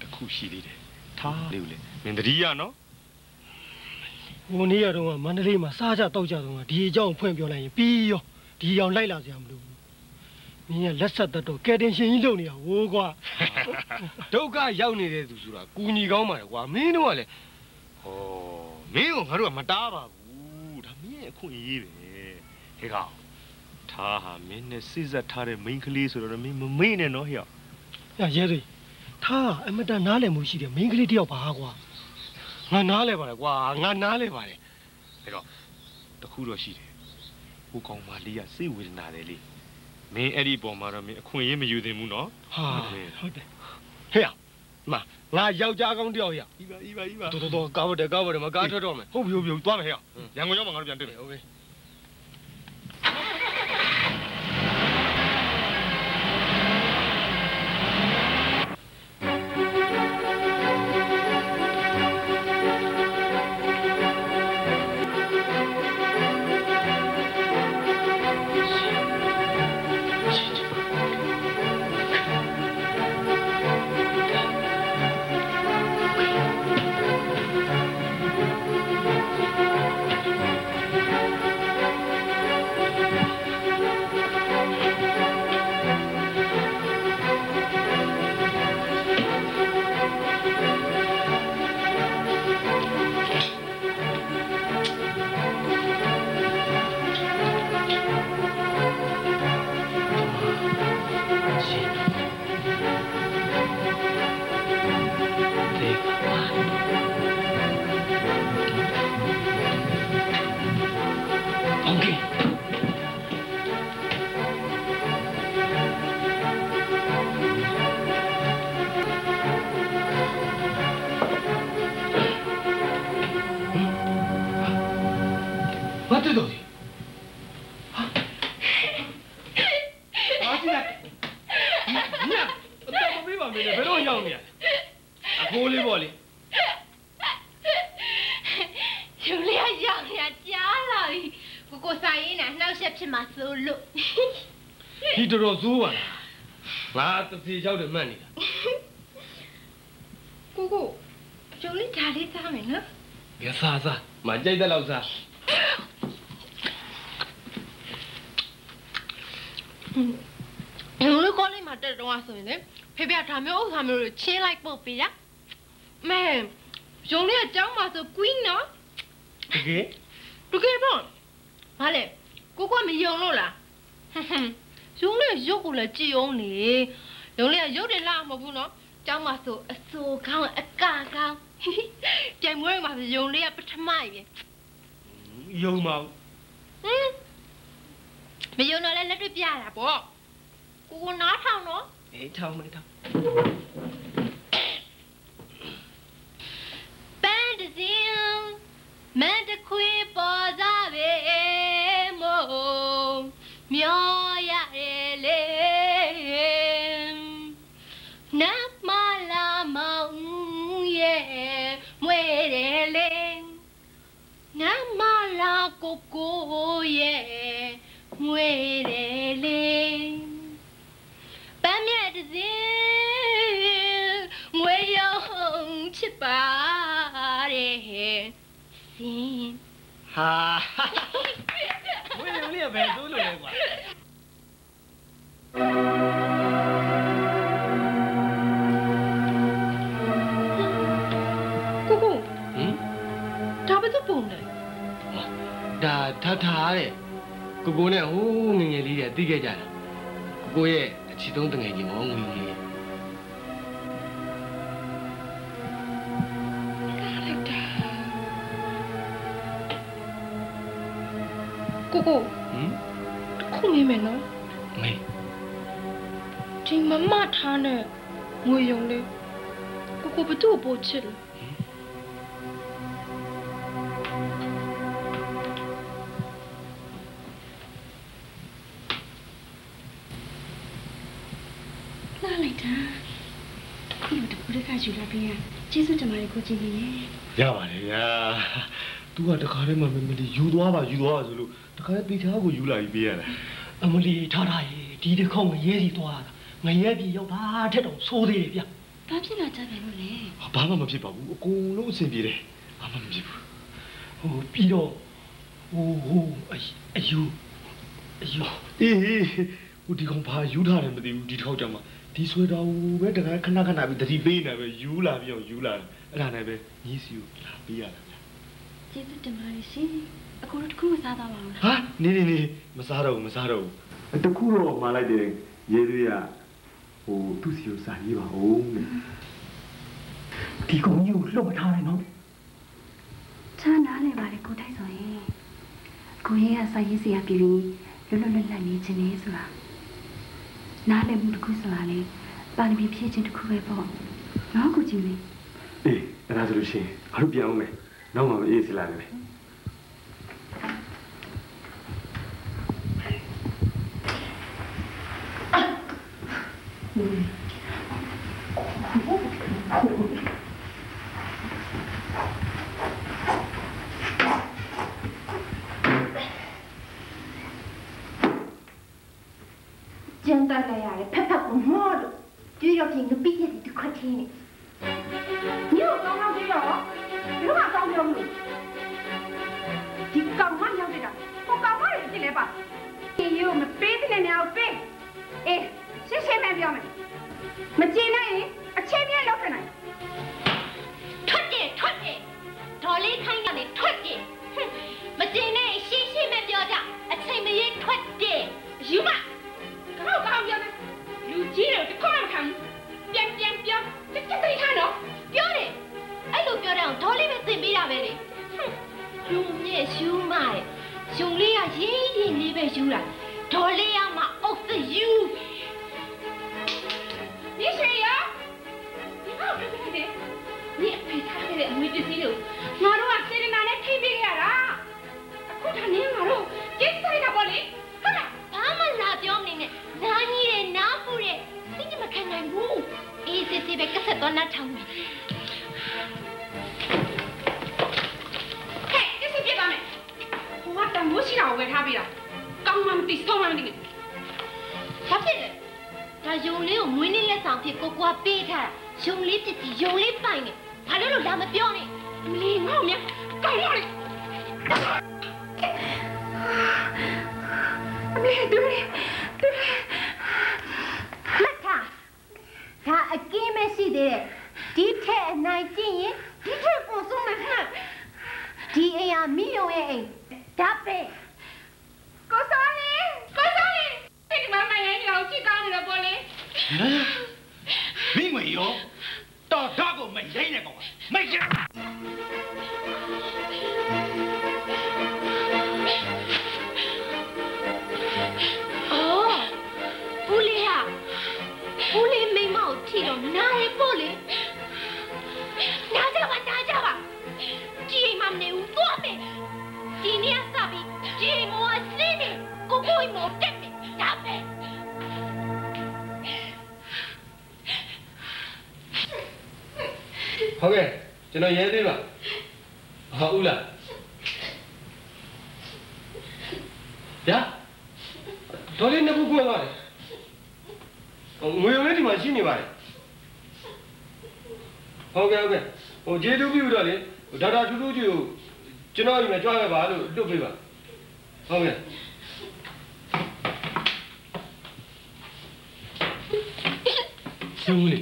တခုရှိသေးတယ်ထားလေးလေမင်းတတိယနော်ဟိုနေ့ရတော့မန္တလေးမှာစားကြတောက်ကြတော့ဒီအကြောင်းဖွင့်ပြောလိုက်ရင်ပြီးရောဒီအကြောင်းလိုက်လာစရာမလိုဘူးမင်းကလက်ဆက်သက်တော့ကဲတင်ရှင်ကြီးလုပ်နေတာဟိုးကွာဒုက္ခရောက်နေတဲ့သူဆိုတာကူညီကောင်းပါလေကွာမင်းတို့ကလည်းဟောမင်းကငါတို့ကမတားပါဘူးဒါမင်းရဲ့ အခွင့်အရေးပဲဟဲ့ကောင်ထားဟာမင်းနဲ့စိစက်ထားတဲ့မိန်းကလေးဆိုတော့မင်းမမေ့နဲ့နော်ဟဲ့။ညရဲသေးထားအမတန်နားလည်မှုရှိတယ်မိန်းကလေးတယောက်ပါကွာငါနားလဲပါလေကွာငါနားလဲပါတယ်ဟဲ့ကောင်တခုတော့ရှိတယ်ဟိုကောင်မလေးကစိတ်ဝေဒနာတယ်လေမင်းအဲ့ဒီပုံမှာတော့မင်းအခွင့်အရေးမယူသင့်ဘူးနော်ဟာမင်းဟုတ်တယ်ဟဲ့မ ငါယောက်ျားကောင်းတယောက်ရဤပါဤပါဤပါတော်တော်တော်ကားဝတ်တယ်ကားဝတ်တယ်မကားထွက်တော့မယ်ဟုတ်ပြီဟုတ်ပြီသွားမယ်ဟဲ့ရန်ကုန်ရောက်မှငါတို့ပြန်တွေ့မယ်ဟု လားငါတစ်စီရောက်တယ်မှတ်နေတာကိုကိုယူလေးဒါလေးစားမယ်နော်ရစားစားမကြိုက်တဲ့လောက်စားယူလေးကောလေးမှာတက်တော့ဆိုရင်လေဖေဖေကဒါမျိုးဥစ္စာမျိုးတွေချင်းလိုက်ပို့ပေးရမဲယူလေးကကြောင်းမှာဆို queen နော်တကယ်တကယ်ပေါ့ဘာလဲကိုကမယုံလို့လားဟွန်းဟွန်းယုံလေးရုပ်ကိုလည်းကြည်အောင်လေ ယုံလေးကရုပ်တယ်လားမဟုတ်ဘူးနော်ကျောင်းမှာဆိုအစိုးကောင်းအကကောင်းပြိုင်ပွဲမှာဆိုယုံလေးကပထမကြီးယုံပါဘူးဟင်မယုံတော့လည်းလက်တွေ့ပြရတာပေါ့ကိုကိုနားထောင်နော်အေးထောင်းမယ်ထောင်းပန်းတစ်စင်းမန်တခွေပေါ်စားပဲမို့မျော ထားထားတဲ့ကိုကိုနဲ့ဟိုးငယ်ငယ်လေးတည်းသိခဲ့ကြတာကိုကိုရဲ့အချီသုံးတငယ်ချင်းမောငွေငယ်လေးကိုကိုဟင်တစ်ခုမေးမယ်နော်မေးဒီမမထားနဲ့ငွေယုံလေးကိုကိုဘသူ့ကိုပို့ချစ်လဲလာ ပြီးရကျေးဇူးတင်ပါတယ်ကိုကြည်နေရဲ့ရပါတယ်ဗျာ तू ကတခါတည်းမှမမလေးယူသွားပါယူသွားပါဆိုလို့တခါတည်းတေချာကိုယူလာပြီးပေးရတာအမလီထားထားရေဒီတစ်ခေါက်ငရဲစီသွားတာငရဲပြေရောက်တာထက်တော့ဆိုးသေးတယ်ဗျဘာဖြစ်လာကြပြန်လို့လဲဟာဘာမှမဖြစ်ပါဘူးအကုန်လုံးအဆင်ပြေတယ်ဘာမှမဖြစ်ဘူးဟိုပြီးတော့ဟိုဟိုအယအယူအယူအေးဟေးဟိုဒီကောင်ဘာယူထားတယ်မသိဘူးဒီတစ်ခေါက်ကျမှ ဒီဆွဲတော်ပဲတခါခဏခဏပြီးတတိပေးနေပဲယူလာပြီးအောင်ယူလာတယ်အဲ့ဒါနဲ့ပဲညီးစီကိုလာပေးရတာဗျာကျေးဇူးတင်ပါတယ်ရှင်အခုတော့တခုမစားတော့ပါဘူးလားဟာနေနေနေမစားတော့ဘူးမစားတော့ဘူးတခုတော့မှားလိုက်တယ်ရဲသွေးကဟိုသူ့စီကိုစာရေးပါဦးတဲ့ဒီကောင်ကြီးကိုလှုပ်မထားနဲ့နော်ချားနားလေပါလေကိုတိုက်ဆိုရင်ကိုရဲကစာရေးစရာပြည်ပြီးလွတ်လွတ်လပ်လပ်နေခြင်းလေဆိုတာ နားလည်မှုတစ်ခုဆိုတာလေပါရမီဖြည့်ခြင်းတစ်ခုပဲပေါ့နော်ကိုကြည်နေအေးအဲ့ဒါဆိုလို့ရှိရင်ငါတို့ပြန်အောင်မယ်နောက်မှမအေးစီလာတယ် ကျန်တက်လိုက်ရတယ်ဖက်ဖက်ကိုမော့လို့ကြွေးရောက်ချင်းငပိရက်ဒီတစ်ခွက်ချင်းနေမြို့ကောင်းကောင်းကြည့်တော့ဘယ်တော့မှကောင်းပြောမလို့ဒီကောင်မရောက်တဲ့တာဟိုကောင်မတွေကြည့်လဲပါဒီရုပ်မပေးတဲ့နေရာကိုပေးအေးရှင်းရှင်းပဲပြောမယ်မကြည့်နိုင်ရင်အချင်းမြဲလောက်ခဲ့နိုင်ထွက်တယ်ထွက်တယ်ဒေါ်လေးခိုင်းရတယ်ထွက်တယ်ဟွန်းမတင်နဲ့ရှင်းရှင်းပဲပြောကြအချိန်မရေထွက်တယ်ယူမ ကောင်းကောင်းပြောမယ်လူကြီးတွေတခေါက်မှခံပြန်ပြန်ပြောတက်တက်တိထားနော် ပြောတယ်အဲ့လိုပြောတဲ့အောင်ဒေါ်လေးပဲသင်ပေးတာပဲလေဟွန်းလူမြဲယူမတဲ့ယုံလေးကရင်းရင်းလေးပဲယူတာဒေါ်လေးကမှအုပ်စယူ 你谁呀？你好，对对对，你陪他给的没得事了，我都话谁的拿来推别个啦？我他娘我都这谁的玻璃？好了， ဘာမှလာပြောမနေနဲ့နားကြီးတယ်နားပူတယ်သိချင်မခံနိုင်ဘူးအေးစစ်စစ်ပဲကဆက်တော့နားထောင်မယ်ဟဲ့ဒီစစ်ပြပါမယ်ဟိုကတမိုးရှိတာကိုဝယ်ထားပေးတာကောင်းမှမသိဆုံးမှမသိနဲ့ဘာဖြစ်လဲဒါယုံလေးကိုမွေးနေ့လက်ဆောင်ဖြစ်ကိုကွာပေးထားယုံလေးတစ်တီယုံလေးပိုင်နေဘာလို့လို့လာမပြောနဲ့အမလီငေါ့မြတ်ကောင်းပါလေ Ah! အမေဒူရီဒူရီမတ်တာဒါအကင်းမရှိသေးတဲ့ဒီထက်အနိုင်ကျင့်ရင်ဒီထက်ကိုဆုံးမယ်ခက်ဒီအိမ်ဟာမိယုံရဲ့အိမ်ဒါပဲကိုစောနေကိုစောနေဒီမမရဲ့လောက်ချစ်ကောင်းနေတော့ပေါ့လေဟမ်မိငွေရောတော်တော့ကိုမရိမ့်နဲ့ကောင်မိတ်ရ ဘူးလေးမိမကိုထီတော့နားရပို့လေနားကြပါနားကြပါကြည်မမနေဘူးသွားမယ်ဒီနေ့ကစပြီးကြည်မောအစင်းနေကိုကိုမောတက်မယ်ဒါပဲဟုတ်ကဲ့ကျွန်တော်ရဲသေးပါဟာဦးလားဗျာဒေါ်လေးနှစ်ခုကွဲသွားတယ် ငွေရုံလေးဒီမှာရှိနေပါတယ်ဟုတ်ကဲ့ဟုတ်ကဲ့ဟိုဂျေတူပြူတော့လေဒေါက်တာထူးထူးကြီးကိုကျွန်တော်အိမ်မှာကြွားရပါလို့လွတ်ပေးပါဟုတ်ကဲ့ရှုံးလေ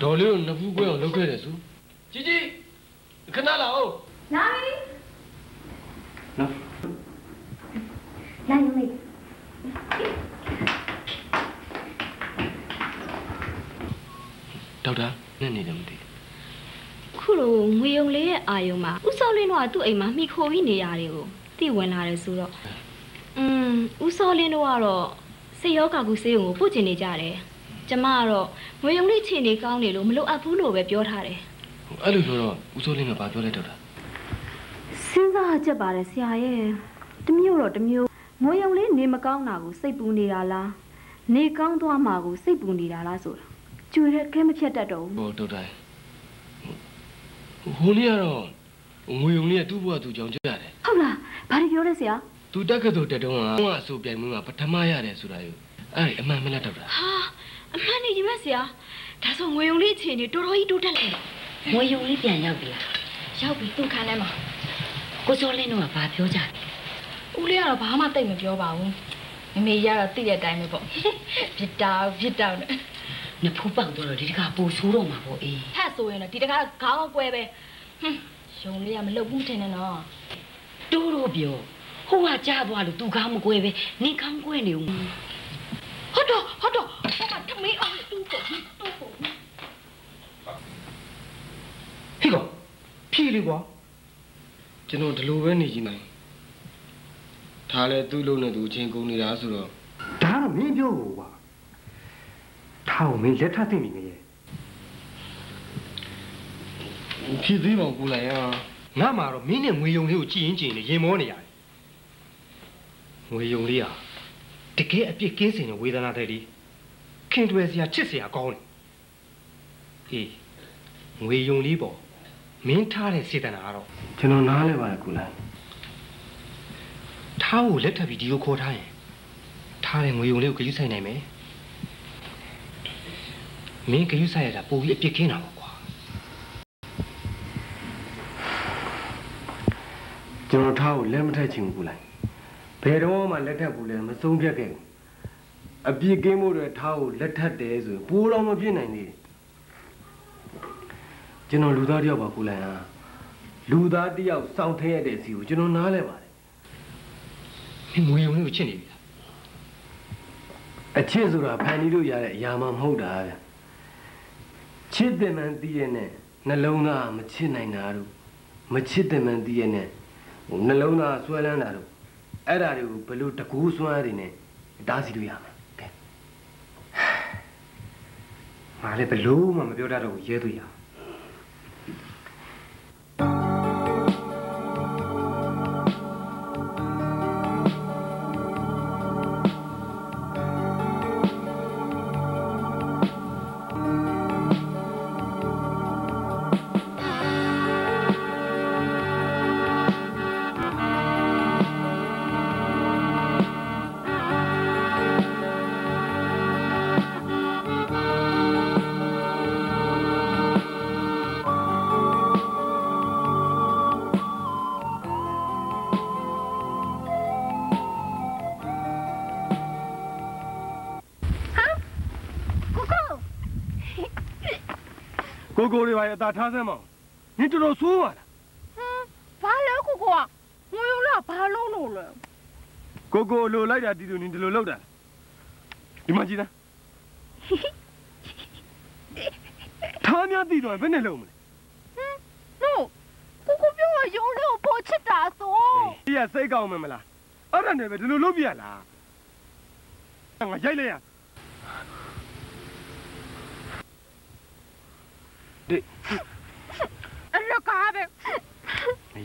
ဒေါ်လေးကိုနှစ်ခုကွဲအောင်လုပ်ခဲ့တယ်ဆိုជីជីခဏလာအောင်လာပြီ နော် လာယူမေ ဒေါက် တာနဲ့နေတယ်မသိခုလိုငွေယုံလေးရဲ့အာယုံမှာဥစောလင်းတို့ကသူ့အိမ်မှာမှီခိုပြီးနေရတယ်ကိုသိဝင်လာတယ်ဆိုတော့อืมဥစောလင်းတို့ကတော့စေယောကာကူစေယုံကိုပို့ချင်နေကြတယ်ကျမကတော့ငွေယုံလေးခြေနေကောင်းနေလို့မလိုအပ်ဘူးလို့ပဲပြောထားတယ်အဲ့လိုပြောတော့ဦးစိုးလင်းကဘာပြောလဲဒေါက်တာစဉ်းစားချက်ပါတယ်ဆရာရဲ့တမျိုးတော့တမျိုးငွေယုံလေးနေမကောင်းတာကိုစိတ်ပူနေတာလားနေကောင်းသွားမှာကိုစိတ်ပူနေတာလားဆိုတာ ကျွေတဲ့ကဲမဖြတ်တတ်တော့ဘူးဟိုဒေါက်တာဟိုနေ့ကတော့ငွေုံလေးကသူ့ဘဝသူကြောင်ကြရတယ်ဟုတ်လားဘာတွေပြောလဲဆရာသူတက်ကတူတက်တုံးကကအဆိုပြိုင်မှုကပထမရတယ်ဆိုတာယူအဲ့ဒီအမှန်မလားဒေါက်တာဟာအမှန်နေကြီးပဲဆရာဒါဆိုငွေယုံလေးအခြေအနေတော်တော်ကြီးတိုးတက်လာတယ်ငွေယုံလေးပြန်ရောက်ပြီလားရောက်ပြီသူ့ခန်းထဲမှာကိုစောလင်းတို့ကဘာပြောကြလဲဦးလေးကတော့ဘာမှတိတ်မပြောပါဘူးမမေရတော့သိတဲ့အတိုင်းပဲပေါ့ပြစ်တာပြစ်တာနဲ့ နှစ်ဖူးပေါက်တော့ဒီတခါပူဆိုးတော့မှာပေါ့အေးဟဲ့ဆိုရင်တော့ဒီတခါခေါင်းကွဲပဲဟွန်းရုံလေးကမလုပ်ဘူးထင်တယ်နော်တိုးတော့ပြောဟိုကကြားသွားလို့သူကားမကွဲပဲနင်ကောင်းကွဲနေဦးဟုတ်တော့ဟုတ်တော့ဟိုကထမေးအောင်တူးဖို့တူးဖို့ဟေ့ကောင်ဖြေလေကွာကျွန်တော်ဒီလိုပဲနေကြည့်နိုင်ဒါလည်းသူ့လုံးနဲ့သူအချင်းကုန်နေတာဆိုတော့ဒါကတော့မင်းပြောကိုကွာ ထားကိုမင်းလက်ထပ်သိမိနေရဲ့ဖြစ်သေးပါဘူးကိုလိုက်ရငါမှတော့မင်းနဲ့ငွေယုံလေးကိုကြည်ရင်ကြည်ရင်ရင်မောနေရတယ်ငွေယုံလေးဟာတကယ်အပြစ်ကင်းစင်တဲ့ဝေဒနာတဲ့ဒီခင်တွယ်စရာချစ်စရာကောင်းတယ်ဟေးငွေယုံလေးပေါ့မင်းထားတဲ့စေတနာကတော့ကျွန်တော်နားလဲပါတယ်ကိုလိုက်ထားကိုလက်ထပ်ပြီးဒီကိုခေါ်ထားရင်ထားတဲ့ငွေယုံလေးကိုဂရုစိုက်နိုင်မယ် မင်းဂရုစိုက်ရတာပိုပြီးအပြစ်ကင်းတာပေါ့ကွာကျွန်တော်ထားကိုလက်မထက်ချင်ဘူးကိုလိုက်ဘယ်တော့မှလက်ထက်ဘူးလဲမဆုံးဖြတ်ခဲ့ဘူးအပြစ်ကင်းမှုတွေထားကိုလက်ထက်တယ်ဆိုရင်ပိုးတော့မပြစ်နိုင်သေးတယ်ကျွန်တော်လူသားတယောက်ပါကိုလိုက်ဟာလူသားတယောက်စောင့်ထင်းရတဲ့အစီကိုကျွန်တော်နားလဲပါတယ်မင်းငွေယုံလေးကိုချစ်နေပြီလားအချစ်ဆိုတာဖန်တီးလို့ရတဲ့အရာမှမဟုတ်တာဗျ ချစ်တယ်မှန်သိရနဲ့နှလုံးသားမချစ်နိုင်တာတို့မချစ်တယ်မှန်သိရနဲ့ဟိုနှလုံးသားဆွဲလန်းတာတို့အဲ့ဒါတွေကိုဘယ်လို့တကူးစွမ်းရည်နဲ့တားစီလို့ရမှာကဲငါလည်းဘလို့မှမပြောတတ်တော့ဘူးရဲသွေးရကို ကိုတွေပါရအသာထားစမ်းမအောင်နင်တော်တော်ဆိုးပါလားဘာလဲကိုကိုကငွေရုံလားဘာလုံးလို့လဲကိုကိုလိုလိုက်တာဒီလိုနင်ဒီလိုလောက်တာဒီမှာကြည့်သားထားများတည်တော့ဘယ်နဲ့လုံးမလဲနို့ကိုကိုပြောရရုံလေးကိုပို့ချစ်တာဆိုဒီကစိတ်ကောင်းမယ်မလားအဲ့ဒါနဲ့ပဲဒီလိုလုပ်ပြရလားငါရိုက်လိုက်ရဒီ အလကားပဲ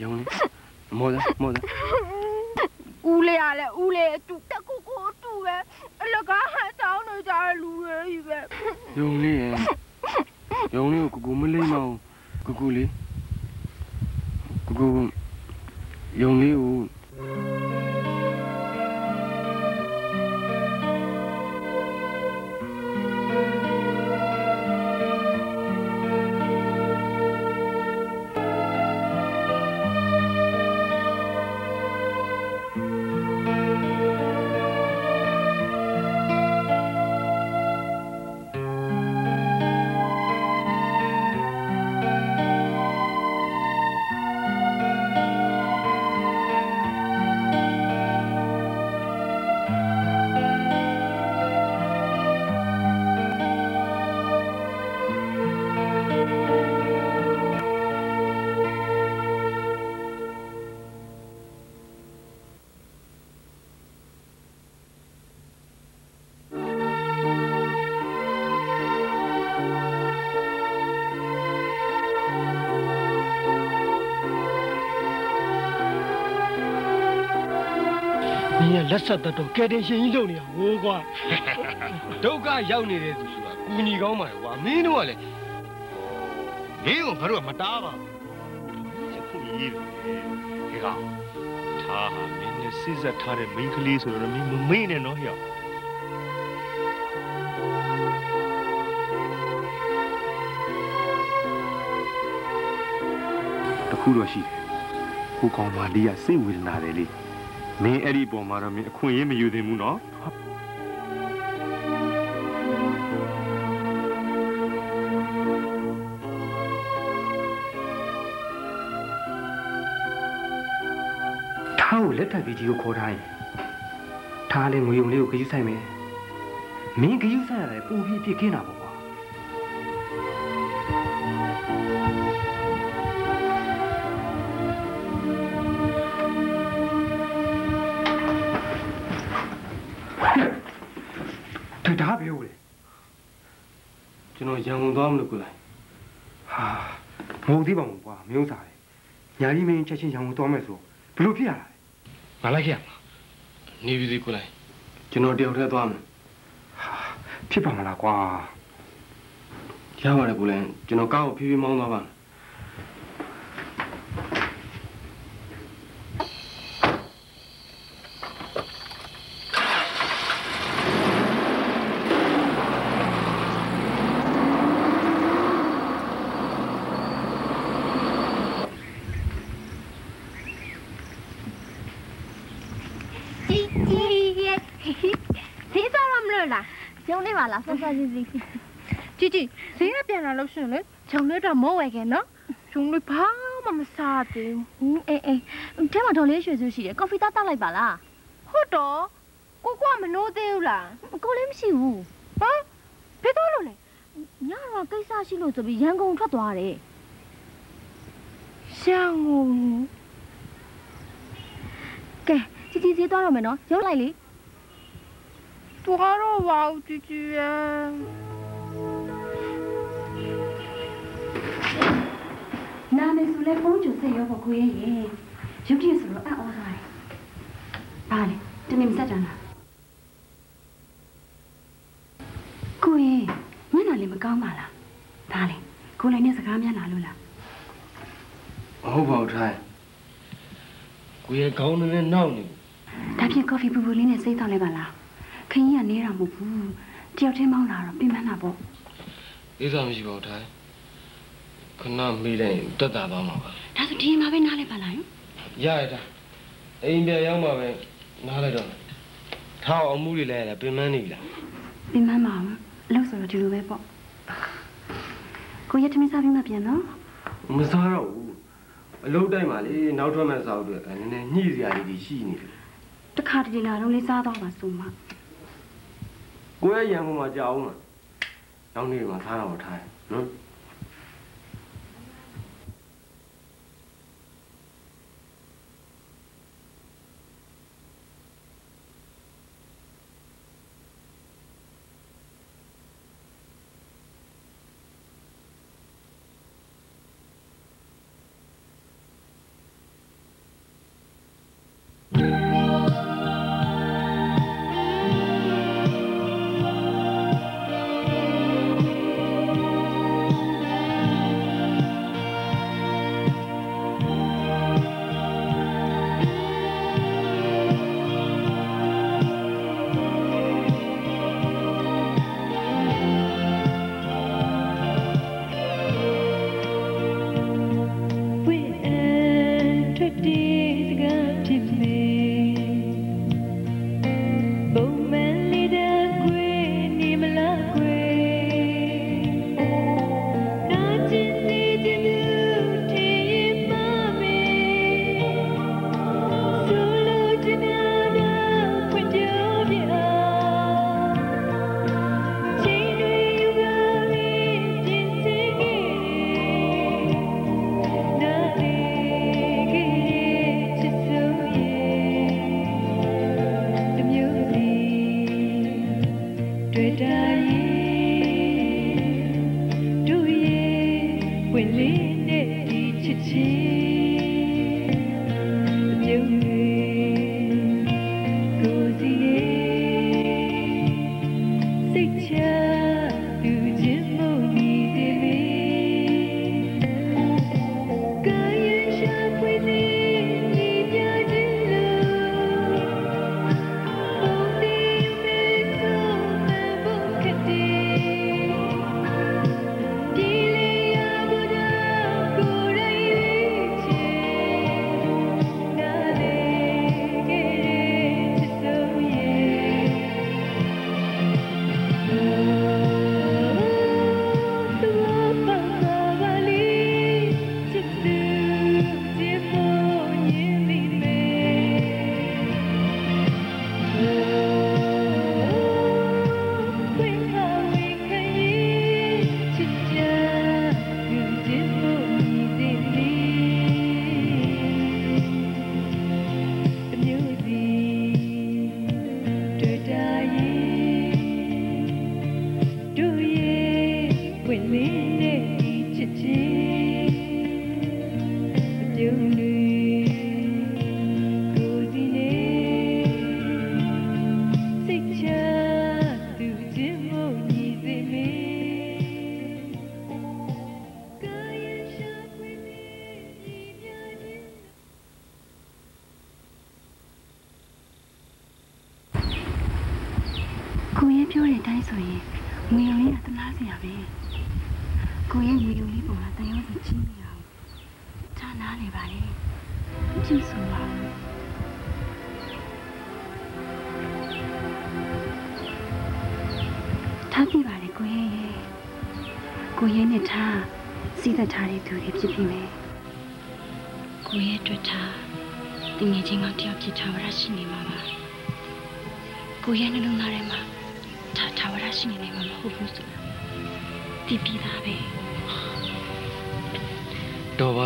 ရုံလေးမောသားမောသားဦးလေးရလဲဦးလေးအတူတက်ကိုကိုအတူပဲအလကားဟန်တောင်းနေကြတဲ့လူတွေကြီးပဲရုံလေးရရုံလေးကိုကိုကိုမလိမ့်မအောင်ကိုကိုလေးကိုကိုရုံလေးကို ဆက်သက်တော့ကဲတင်ရှင်ကြီးလုပ်နေတာဟိုးကွာဒုက္ခရောက်နေတဲ့သူဆိုတာကူညီကောင်းပါလေကွာမင်းတို့ကလည်းမင်းကိုငါတို့ကမတားပါဘူးအခုရေးတယ်ဒီကောင်ထားဟာမင်းနဲ့စစ်ဆက်ထားတဲ့မိန်းကလေးဆိုတော့မင်းမမေ့နဲ့နော်ဟဲ့တခုတော့ရှိတယ်ဟိုကောင်မလေးကစိတ်ဝေဒနာတယ်လေ မင်းအဲ့ဒီပုံမှာတော့မင်းအခွင့်အရေးမယူသင့်ဘူးနော်ထားကိုလက်ထပ်ပြီးကြီးကိုခေါ်ထားရင်ထားလည်းငွေုံလေးကိုဂရုစိုက်မယ်မင်းဂရုစိုက်ရတယ်ပူပြီးပြစ်ခင်းတာပေါ့ မင်းဥစားလေညာကြီးမင်းချက်ချင်းရန်ကုန်သွားမယ်ဆိုဘလို့ဖြစ်ရတာလဲငါလိုက်ခဲ့ရမှာနေပြီသေးကိုလိုက်ကျွန်တော်တယောက်တည်းသွားမယ်ဟာဖြစ်ပါမလားကွာရပါတယ်ကိုလိုက်ကျွန်တော်ကားကိုဖြည်းဖြည်းမောင်းသွားပါမယ် ជីជីရဲ့ဈေးသွားတော့မလို့လားကျုံနေပါ လားဆက်ဆက်စီစီ ជីជីဈေးကပြန်လာလို့ရှရင်လေဂျုံလေးတော့မိုးဝယ်ခဲ့နော်ဂျုံလေးဘာမှမစားသေး ဟင်းအေးအေးထဲမှာဒေါ်လေးရွှေစုရှိတယ်ကော်ဖီသားတောက်လိုက်ပါလား ဘူးဟုတ်တော့ကိုကမနိုးသေးဘူးလား ကိုလည်းမရှိဘူး ဟမ်ဘယ်တော့လို့လဲ ညတော့ကိစ္စရှိလို့ဆိုပြီးရန်ကုန်ထွက်သွားတယ် ရှန်ကို ကဲជីជីဈေးသွားတော့မယ်နော်ရုပ်လိုက်လေ တွားတော့ပါဦးជីជីရဲ့နာမည်ဆိုလဲဖုန်းကြိုစိတ်ရောပေါ့ကိုရဲ့ရဲ့ရုပ်တရက်ဆိုတော့အံ့ဩသွားတယ်ဘာလဲတနေ့မဆက်ကြလားကိုရဲ့မျက်နှာလေးမကောင်းပါလားဒါလေကိုလည်းနဲ့စကားများလာလို့လားဟုတ်ပါဘူးထိုင်ကိုရဲ့ခေါင်းနဲ့နောက်နေဒါဖြင့်ကော်ဖီပူပူလေးနဲ့စိတ်တောက်လိုက်ပါလား ခင်းကြီးကနေတာမဟုတ်ဘူးတယောက်ချင်းမောင်းလာတော့ပြင်ပန်းတာပေါ့ကိစ္စမရှိပါဘူးထိုင်ခဏမေးလိုက်ရင်တက်တာသွားမှာပါဒါဆိုဒီမှာပဲနားလိုက်ပါလားယရရတာအိမ်ပြန်ရောက်မှပဲနားလိုက်တော့မယ်ထားအောင်အမှုတွေလဲရတာပင်မနေပြီလားပြင်ပန်းပါအောင်အလုပ်ဆိုတော့ဒီလိုပဲပေါ့ကိုရဲ့တမင်စားပြီးမှပြန်နော်မစားတော့ဘူးအလုပ်တိုင်းမှာလေနောက်ထွက်မဲ့စာအုပ်တွေကနည်းနည်းညှိစရာလေးတွေရှိနေတယ်တခါတလေလာတော့လေးစားတော့ပါဆိုမှ ကိုရဲ့ရန်ကုန်မှာကြာအောင်မှာနောက်နေ့မှာစားတော့ထားတယ်နော် နဲ့ချစ်ချင်း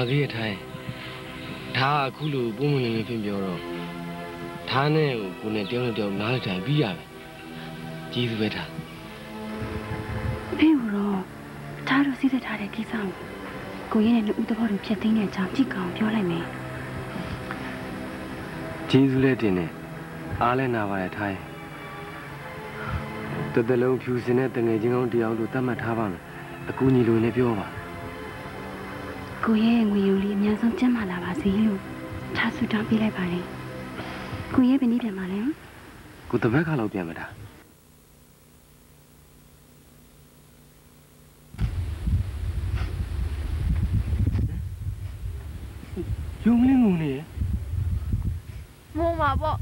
သေးရဲ့ထိုင်းဒါကအခုလိုပုံမှန်နေနေပြင်ပြောတော့ဒါနဲ့ကိုကိုနဲ့တယောက်နဲ့တယောက်နားလည်ထိုင်ပြီးရမယ်ကြီးစုပဲထားအဖေကတော့ထားလို့စီးသက်ထားတဲ့ကိစ္စကိုကိုရဲ့နဲ့နှစ်ဦးသဘောတူဖြတ်သိမ်းတဲ့အကြောင်းကြည့်ကောင်ပြောလိုက်မယ်ကြီးစုလည်းတင်နေအားလည်းနာပါရဲ့ထိုင်းတတလုံးဖြူစင်တဲ့တငယ်ချင်းကောင်းတယောက်လို့သတ်မှတ်ထားပါမယ်အကူညီလိုနဲ့ပြောပါ ကိုရဲ့ငွေရုံလေးအများဆုံးကျန်းမာလာပါစေလို့ထားဆုတောင်းပေးလိုက်ပါလေကိုရဲ့ဘယ်နည်းပြန်ပါလဲကိုတပတ်ခါလောက်ပြန်မတာယုံလင်းငုံနေရဲ့မုံပါပေါ့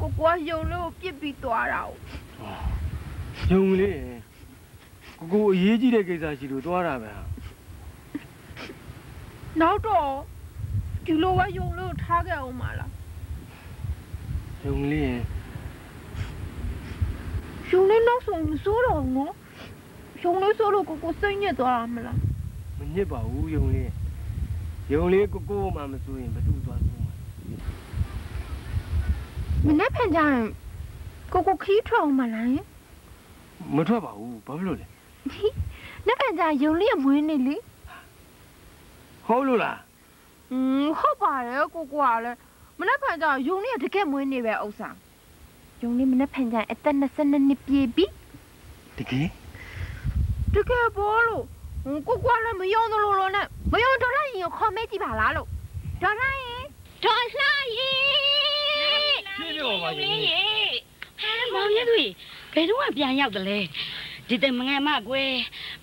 ကိုကွာယုံလို့ပြစ်ပြီးသွားတာ哦ယုံလေးရဲ့ကိုကိုအရေးကြီးတဲ့ကိစ္စရှိလို့သွားတာပဲဟာ နောက်တော့ဒီလိုပဲယုံလို့ထားခဲ့အောင်မလားယုံလေးရဲ့ယုံလေးနောက်ဆုံးမစိုးတော့ဘူးနော်ယုံလေးစိုးလို့ကိုကိုစိတ်ညစ်သွားတာမလားမညစ်ပါဘူးယုံလေးရဲ့ယုံလေးကိုကိုမှမစိုးရင်ဘသူသွားစိုးမှာမနေ့ဖန်ကြရင်ကိုကိုခီးထွက်အောင်မလားယင်မထွက်ပါဘူးဘာဖြစ်လို့လဲနေ့ဖန်ကြယုံလေးရမွေးနေလေ ဟုတ်လို့လားอืมဟုတ်ပါတယ်ကိုကိုကလည်းမနေ့ဖန်ကြယုံလေးကတကယ်မွေးနေပဲဥစ္စာယုံလေးမနေ့ဖန်ကြအသက်22နှစ်ပြည့်ပြီတကယ်တကယ်ဘောလို့ဟိုကိုကွာလည်းမယုံသလိုလိုနဲ့မယုံတော့လိုက်ရင်ခေါ်မဲကြည့်ပါလားလို့ဒေါ်လိုက်ရင်ဒေါ်လှရင်ပြည့်ပြောပါရင်ဟဲမောင်ရဲသူဘယ်တော့မှပြန်ရောက်တယ်လဲဒီတမငယ်မကွယ်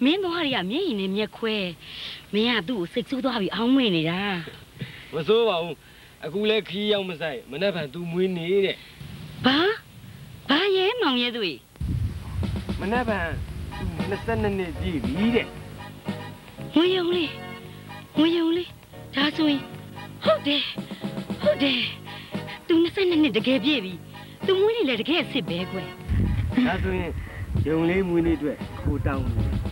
မင်းသွားရမျက်ရည်နဲ့မျက်ခွဲ မင်းကသူ့ကိုစိတ်ဆိုးသွားပြီးအောင်းမွေနေတာမစိုးပါဘူးအခုလဲခီးရောက်မဆိုင်မနေ့ကသူမွေးနေတဲ့ဘာဘာရဲမောင်ရဲသူမနေ့ကသူ22နှစ်ပြည့်ပြီတဲ့ငွေယုံလေးငွေယုံလေးဒါဆိုရင်ဟုတ်တယ်ဟုတ်တယ်သူ22နှစ်တကယ်ပြည့်ပြီသူမွေးနေလေတကယ်အစ်စ်ပဲကွယ်ဒါဆိုရင်ယုံလေးမွေးနေ့အတွက်ကိုတောင်းနေတယ်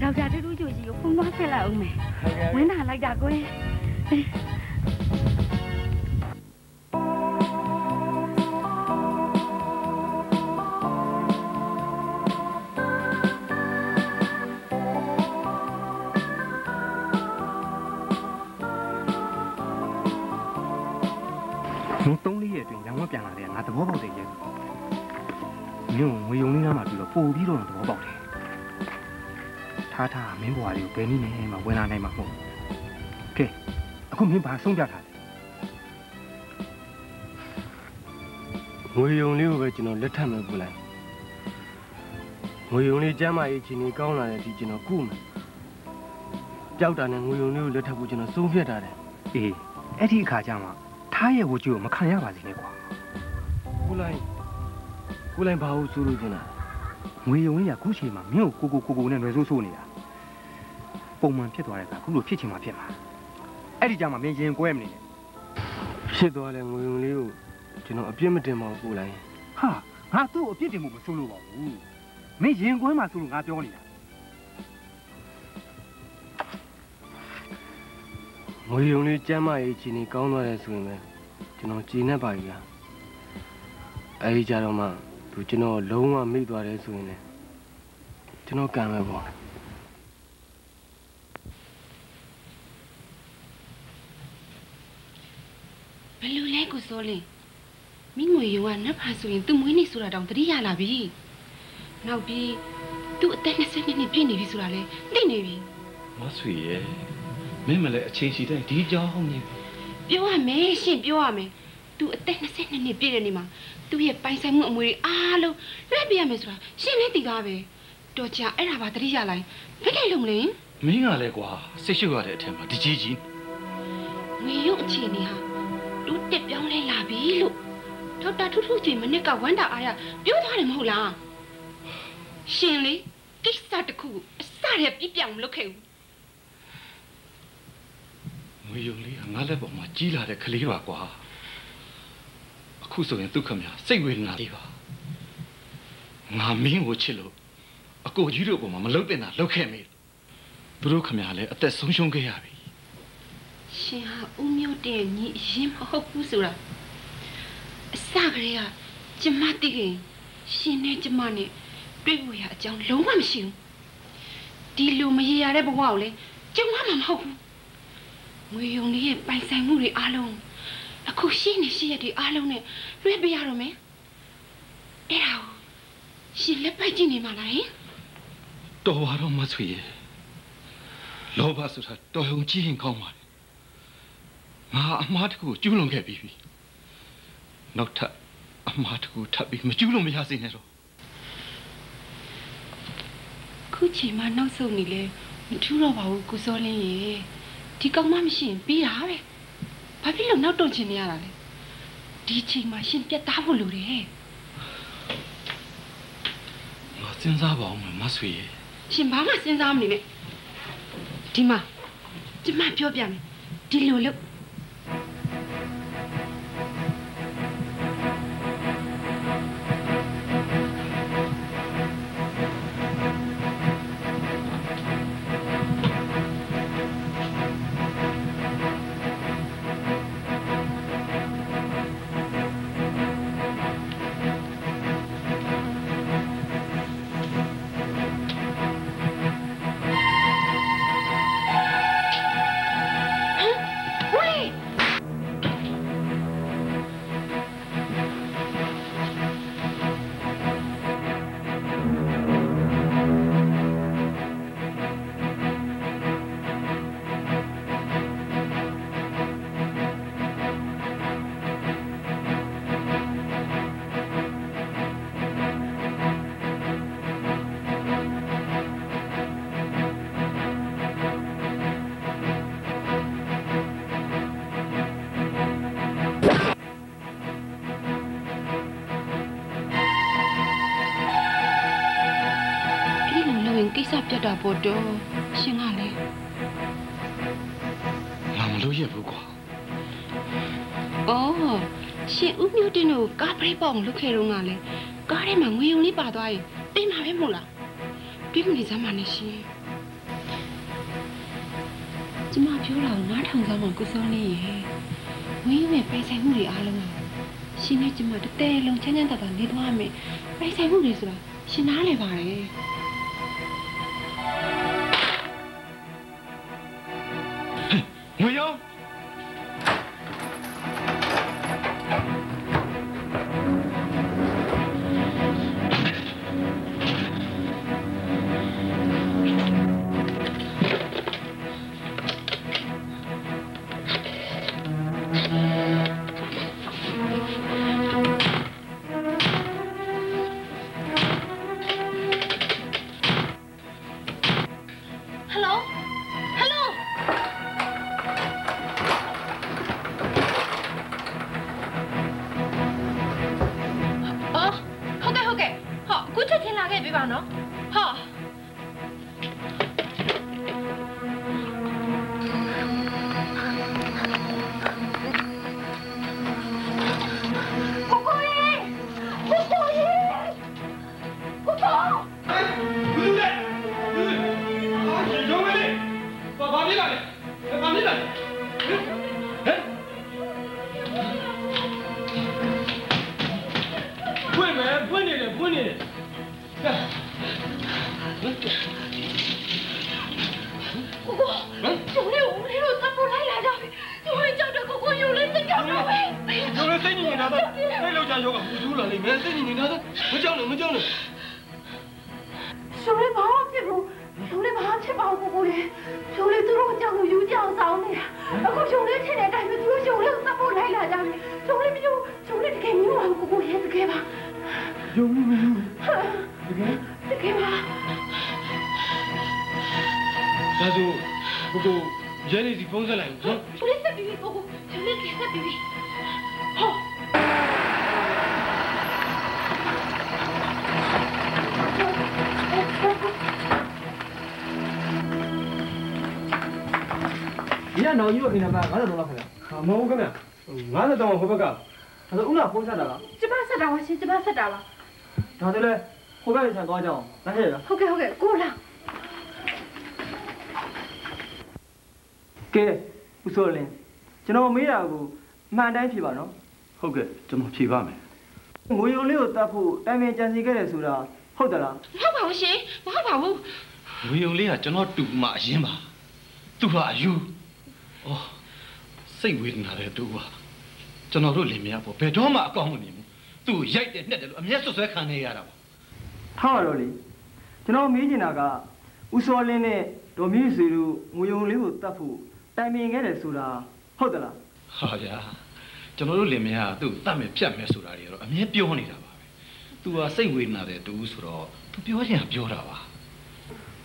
ဒေါက်တာတူတူချိုကြီးကိုဖုန်းသွားဆက်လိုက်အောင်မယ်ဝင်းလာလိုက်တာကွယ်မင်းသုံးလေးရက်အတွင်းရောင်းဝပြန်လာတဲ့ငါသဘောပေါက်တယ်ရဲ့ မင်းကိုငွေယုံလေးနားမှာပြီးတော့ပို့ပြီးတော့သဘောပေါက်တယ်ထားထားမင်းဘွားလေးကိုဘယ်နည်းနဲ့မှဝင်လာနိုင်မှာမဟုတ်ဘူးကဲအခုမင်းဘာဆုံးပြထားလဲငွေယုံလေးကိုပဲကျွန်တော်လက်ထပ်မယ်ပူလိုက်ငွေယုံလေးကျမ်းမာရေးချင်းကြီးကောင်းလာတဲ့ဒီကျွန်တော်ကုမယ်ပျောက်တာနဲ့ငွေယုံလေးကိုလက်ထပ်ဖို့ကျွန်တော်ဆုံးဖြတ်ထားတယ်အေးအဲ့ဒီအခါကျမှထားရဲ့ဝကြိုကိုမခံရပါစေနဲ့ကွာကုလိုက် ကုလိုက်ဘာလို့ဆိုလို့ကျင်တာငွေယုံလေးကခုချိန်မှာမင်းကိုကိုကိုကိုကိုနဲ့ຫນွယ်ဆိုးဆိုးနေတာပုံမှန်ဖြစ်သွားတဲ့အခါခုလိုဖြစ်ချင်မှဖြစ်မှာအဲ့ဒီကြမှာမင်းရင်ကွဲမနေနဲ့ဖြစ်သွားတဲ့ငွေယုံလေးကိုကျွန်တော်အပြစ်မတင်ပါဘူးကုလိုက်ဟာငါသူ့ကိုအပြစ်တင်မှုမဆိုးလို့ပါဘူးမင်းရင်ကွဲမှာဆိုလို့ငါပြောနေတာငွေယုံလေးကျမ်းမာရေးချင်းကြီးကောင်းသွားတယ်ဆိုရင်ပဲကျွန်တော်ကြည်နေပါပြီလားအဲဒီကြတော့မှ သူကျွန်တော်လုံးဝမိသွားတယ်ဆိုရင်လည်းကျွန်တော်ကံပဲပေါ့ဘယ်လိုလဲကိုစိုးလင်းမင်းငွေရောကနတ်ဖာဆိုရင်သူ့မွေးနေ့ဆိုတာတောင်တတိရလာပြီနောက်ပြီးသူ့အသက်20နှစ်ပြည့်နေပြီဆိုတာလဲသိနေပြီမဆွေရဲ့မင်းမလည်းအချိန်ရှိတိုင်းဒီကြောင်းနေပြောရမယ်ရှင်ပြောရမယ်သူအသက်22နှစ်ပြည့်တဲ့နေ့မှာ သူ့ရဲ့ပိုင်ဆိုင်မှုအမွေတွေအားလုံးလွှဲပေးရမယ်ဆိုတာရှင်လည်းသိသားပဲတော်ကြအဲ့ဒါပါတတိယလိုက်ဘယ်လိုလုပ်မလဲမင်းကလည်းကွာစိတ်ရှုပ်ရတဲ့အထက်မှာဒီကြီးကြီးငွေရုပ်အခြေအနေဟာတူးတက်ပြောင်းလဲလာပြီလို့ဒေါက်တာထူးထူးချင်းမနစ်ကဝမ်းတာအားရပြောသွားတယ်မဟုတ်လားရှင်လေကိစ္စတစ်ခုကိုအစရပြပြောင်းမလုပ်ခဲ့ဘူးငွေယုံလေးကငါလက်ပေါ်မှာကြီးလာတဲ့ကလေးပါကွာ အခုဆိုရင်ဒုက္ခများစိတ်ဝေဒနာလေးပါငါမင်းကိုချစ်လို့အကိုကြီးတို့ပေါ်မှာမလုတ်တင်တာလုတ်ခဲ့မေးသူတို့ခမများလည်းအသက်ဆုံးရှုံးခဲ့ရပြီရှင်ဟာဦးမျိုးတဲ့ညီအရင်မဟုတ်ဘူးဆိုတာအစကတည်းကကျမသိခင်ရှင်နဲ့ကျမနဲ့တွေ့ဖို့ရအကြောင်းလုံးဝမရှိဘူးဒီလိုမရေရတဲ့ဘဝကိုလေကျမမှမဟုတ်ဘူးငွေယုံလေးရဲ့ပိုင်ဆိုင်မှုတွေအားလုံး အခုရှိနေရှိရတဲ့အားလုံးနဲ့လွှဲပေးရတော့မယ်အဲ့ဒါကိုရှင်လက်ပိုက်ကြည့်နေမှာလားဟင်တော်ပါတော့မဆွေရဲ့လောဘဆိုတာတော်ရုံကြီးရင်ကောင်းပါလေငါအမားတစ်ခုကိုကျူးလွန်ခဲ့ပြီးပြီနောက်ထပ်အမားတစ်ခုထပ်ပြီးမကျူးလွန်မရစေနဲ့တော့ခုချိန်မှနောက်ဆုံးနေလဲမထူးတော့ပါဘူးကိုစောလင်းရေဒီကောင်မမရှိရင်ပြီးတာပဲ ဘာဖြစ်လို့နောက်တုံချင်နေရတာလဲဒီချိန်မှာရှင်ပြတ်သားဖို့လိုတယ်ငါစဉ်းစားပါအောင်မယ်မဆွေရဲ့ရှင်ဘာမှစဉ်းစားမနေနဲ့ဒီမှာဒီမှာပြောပြမယ်ဒီလိုလို့ စ္စပြတ်တာပေါ့တော့ရှင်ကလေငါမလို့ရဘူးကွာအော်ရှင်ဦးမျိုးတင်းတို့ကားပရိပေါအောင်လုပ်ခဲ့တော့ကလေကားထဲမှာငွေုံလေးပါသွားရင်တိတ်မှာပဲမဟုတ်လားပြီးမနေစမ်းပါနဲ့ရှင်ကျမပြောတာကိုနားထောင်စမ်းပါကိုစောလေးရေငွေရဲ့ပိုင်ဆိုင်မှုတွေအားလုံးကရှင်နဲ့ကျမတစ်တဲလုံးချမ်းချမ်းသာသာနေသွားမယ်ပိုင်ဆိုင်မှုတွေဆိုတာရှင်နားလည်ပါတယ် ဖုန်းဆက်တာလားကျမဆက်တာပါရှင်ကျမဆက်တာပါဒါဆိုလဲဟိုဘက်ဆန်သွားကြအောင်လက်ခဲ့ရလားဟုတ်ကဲ့ဟုတ်ကဲ့ကိုလာကဲဦးစိုးလင်းကျွန်တော်မေးတာကိုအမှန်တိုင်းဖြေပါနော်ဟုတ်ကဲ့ကျွန်တော်ဖြေပါမယ်ငွေရုံလေးကိုတတ်ဖို့တိုင်ပင်ကြံစီခဲ့တယ်ဆိုတာဟုတ်သလားမဟုတ်ပါဘူးရှင်မဟုတ်ပါဘူးဝေယုံလေးကကျွန်တော်တူမှအရင်ပါသူဟာအယူဩစိတ်ဝေဒနာတဲ့သူဟာ ကျွန်တော်တို့လင်မယားပေါ့ဘယ်တော့မှအကောင်းမမြင်ဘူးသူ့ကိုရိုက်တယ်နှက်တယ်လို့အမျက်ဆွဆွဲခံနေရတာပါထားပါတော့လေကျွန်တော်မေးချင်တာကဦးစောလင်းနဲ့ဒေါ်မြင့်ဆွေတို့ငွေရုံလေးကိုတတ်ဖို့တိုင်ပင်ခဲ့တယ်ဆိုတာဟုတ်သလားဟာဗျာကျွန်တော်တို့လင်မယားကသူ့ကိုတတ်မယ်ဖြတ်မယ်ဆိုတာတွေကတော့အမြဲပြောနေတာပါပဲသူကစိတ်ဝေဒနာတဲ့သူဆိုတော့သူပြောချင်တာပြောတာပါ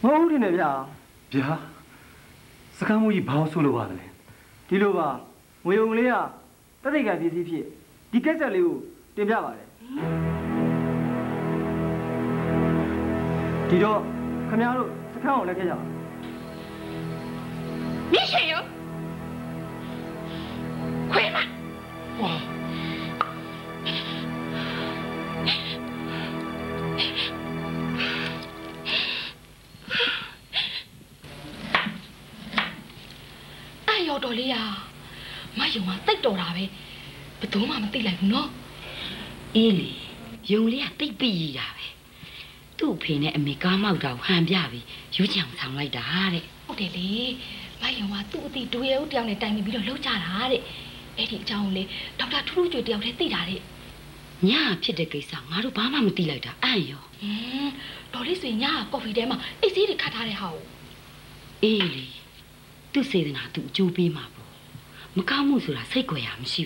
မဟုတ်ဘူးတင်တယ်ဗျာဗျာစကားမိုးကြီးဘာလို့ဆိုလိုပါလဲဒီလိုပါငွေရုံလေးက တတိကံပစ္စည်းဖြစ်ဒီကက်ဆက်လေးကိုတင်ပြပါတယ်ဒီတော့ခင်ဗျားတို့စခန်းကိုလက်ခဲ့ကြပါမြင့်ရှင်ရောခွေးမဝါအဲ့ရော်တော်လေး ရာမယုံကတိတ်တော်တာပဲဘယ်သူမှမသိလိုက်ဘူးနော်အေးလေယုံလေးကတိတ်ပိရတာပဲသူ့အဖေနဲ့အမေကားမောက်တာကိုဟန်ပြပြီးယူချောင်ဆောင်လိုက်တာတဲ့ဟုတ်တယ်လေမယုံကသူ့အတီဒွေဦးတယောက်နဲ့တိုင်ပင်ပြီးတော့လှုပ်ကြတာတဲ့အဲ့ဒီအကြောင်းကိုလေဒေါက်တာထူးထူးကျွေတယောက်တည်းသိတာတဲ့ညဖြစ်တဲ့ကိစ္စငါတို့ဘာမှမသိလိုက်တာအံ့ရောဟင်းဒေါ်လေးဆွေညကကော်ဖီထဲမှာအိတ်ဆေးတွေခတ်ထားတဲ့ဟာကိုအေးလေသူ့စေတနာသူအကျိုးပေးမှာ ပေါ့မကောင်းမှုဆိုတာစိတ်ကြွယ်ရမရှိ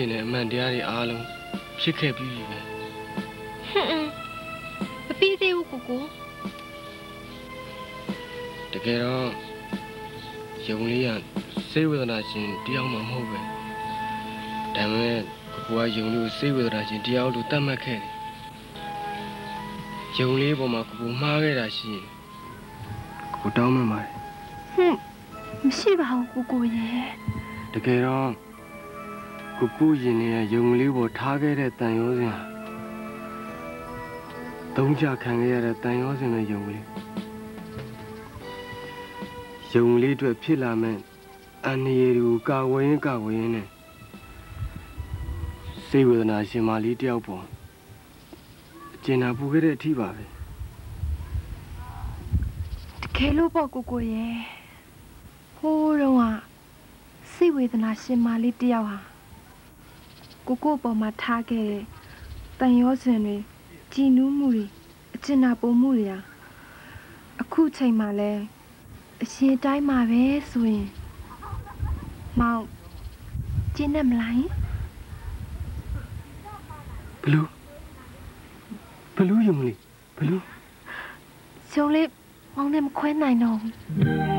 ခြင်းနဲ့အမှန်တရားတွေအားလုံးဖြစ်ခဲ့ပြီးပြီပဲဟွန်းအင်းမပြီးသေးဘူးကိုကိုတကယ်တော့ယုံလေးကစိတ်ဝေဒနာရှင်တယောက်မှမဟုတ်ပဲဒါပေမဲ့ကိုကိုကယုံလေးကိုစိတ်ဝေဒနာရှင်တယောက်လို့သတ်မှတ်ခဲ့တယ်ယုံလေးပေါ်မှာကိုကိုမှားခဲ့တာရှိရင်ကိုကိုတောင်းမှန်ပါတယ်ဟွန်းမရှိပါဘူးကိုကိုရဲ့တကယ်တော့ ကိုကိုရင်နေရယုံလေးပေါ်ထားခဲ့တဲ့တန်ရောစင်ဟာသုံးချခံခဲ့ရတဲ့တန်ရောစင်နဲ့ယုံလေးယုံလေးအတွက်ဖြစ်လာမဲ့အန္တရာယ်တွေကိုကာဝယ်ရင်ကာဝယ်ရင်နဲ့စိတ်ဝေဒနာရှင်မလေးတယောက်ပေါ်အကျဉ်းနာပူခဲ့တဲ့အထိပါပဲတကယ်လို့ပေါ့ကိုကိုရဲ့ဟိုးတော့ကစိတ်ဝေဒနာရှင်မလေးတယောက်ဟာ ကိုကိုပေါ်မှာထားခဲ့တဲ့တန်ရောစင်တွေကြည်နူးမှုတွေအကျဉ်းနာပုံမှုတွေဟာအခုချိန်မှာလဲအရှင်တိုင်းမှာပဲဆိုရင်မောင်ကျင်းနေမလားယင်ဘလူးဘလူးယုံလေးဘလူးရှုံးလေးမောင်နဲ့မခွဲနိုင်တော့ဘူး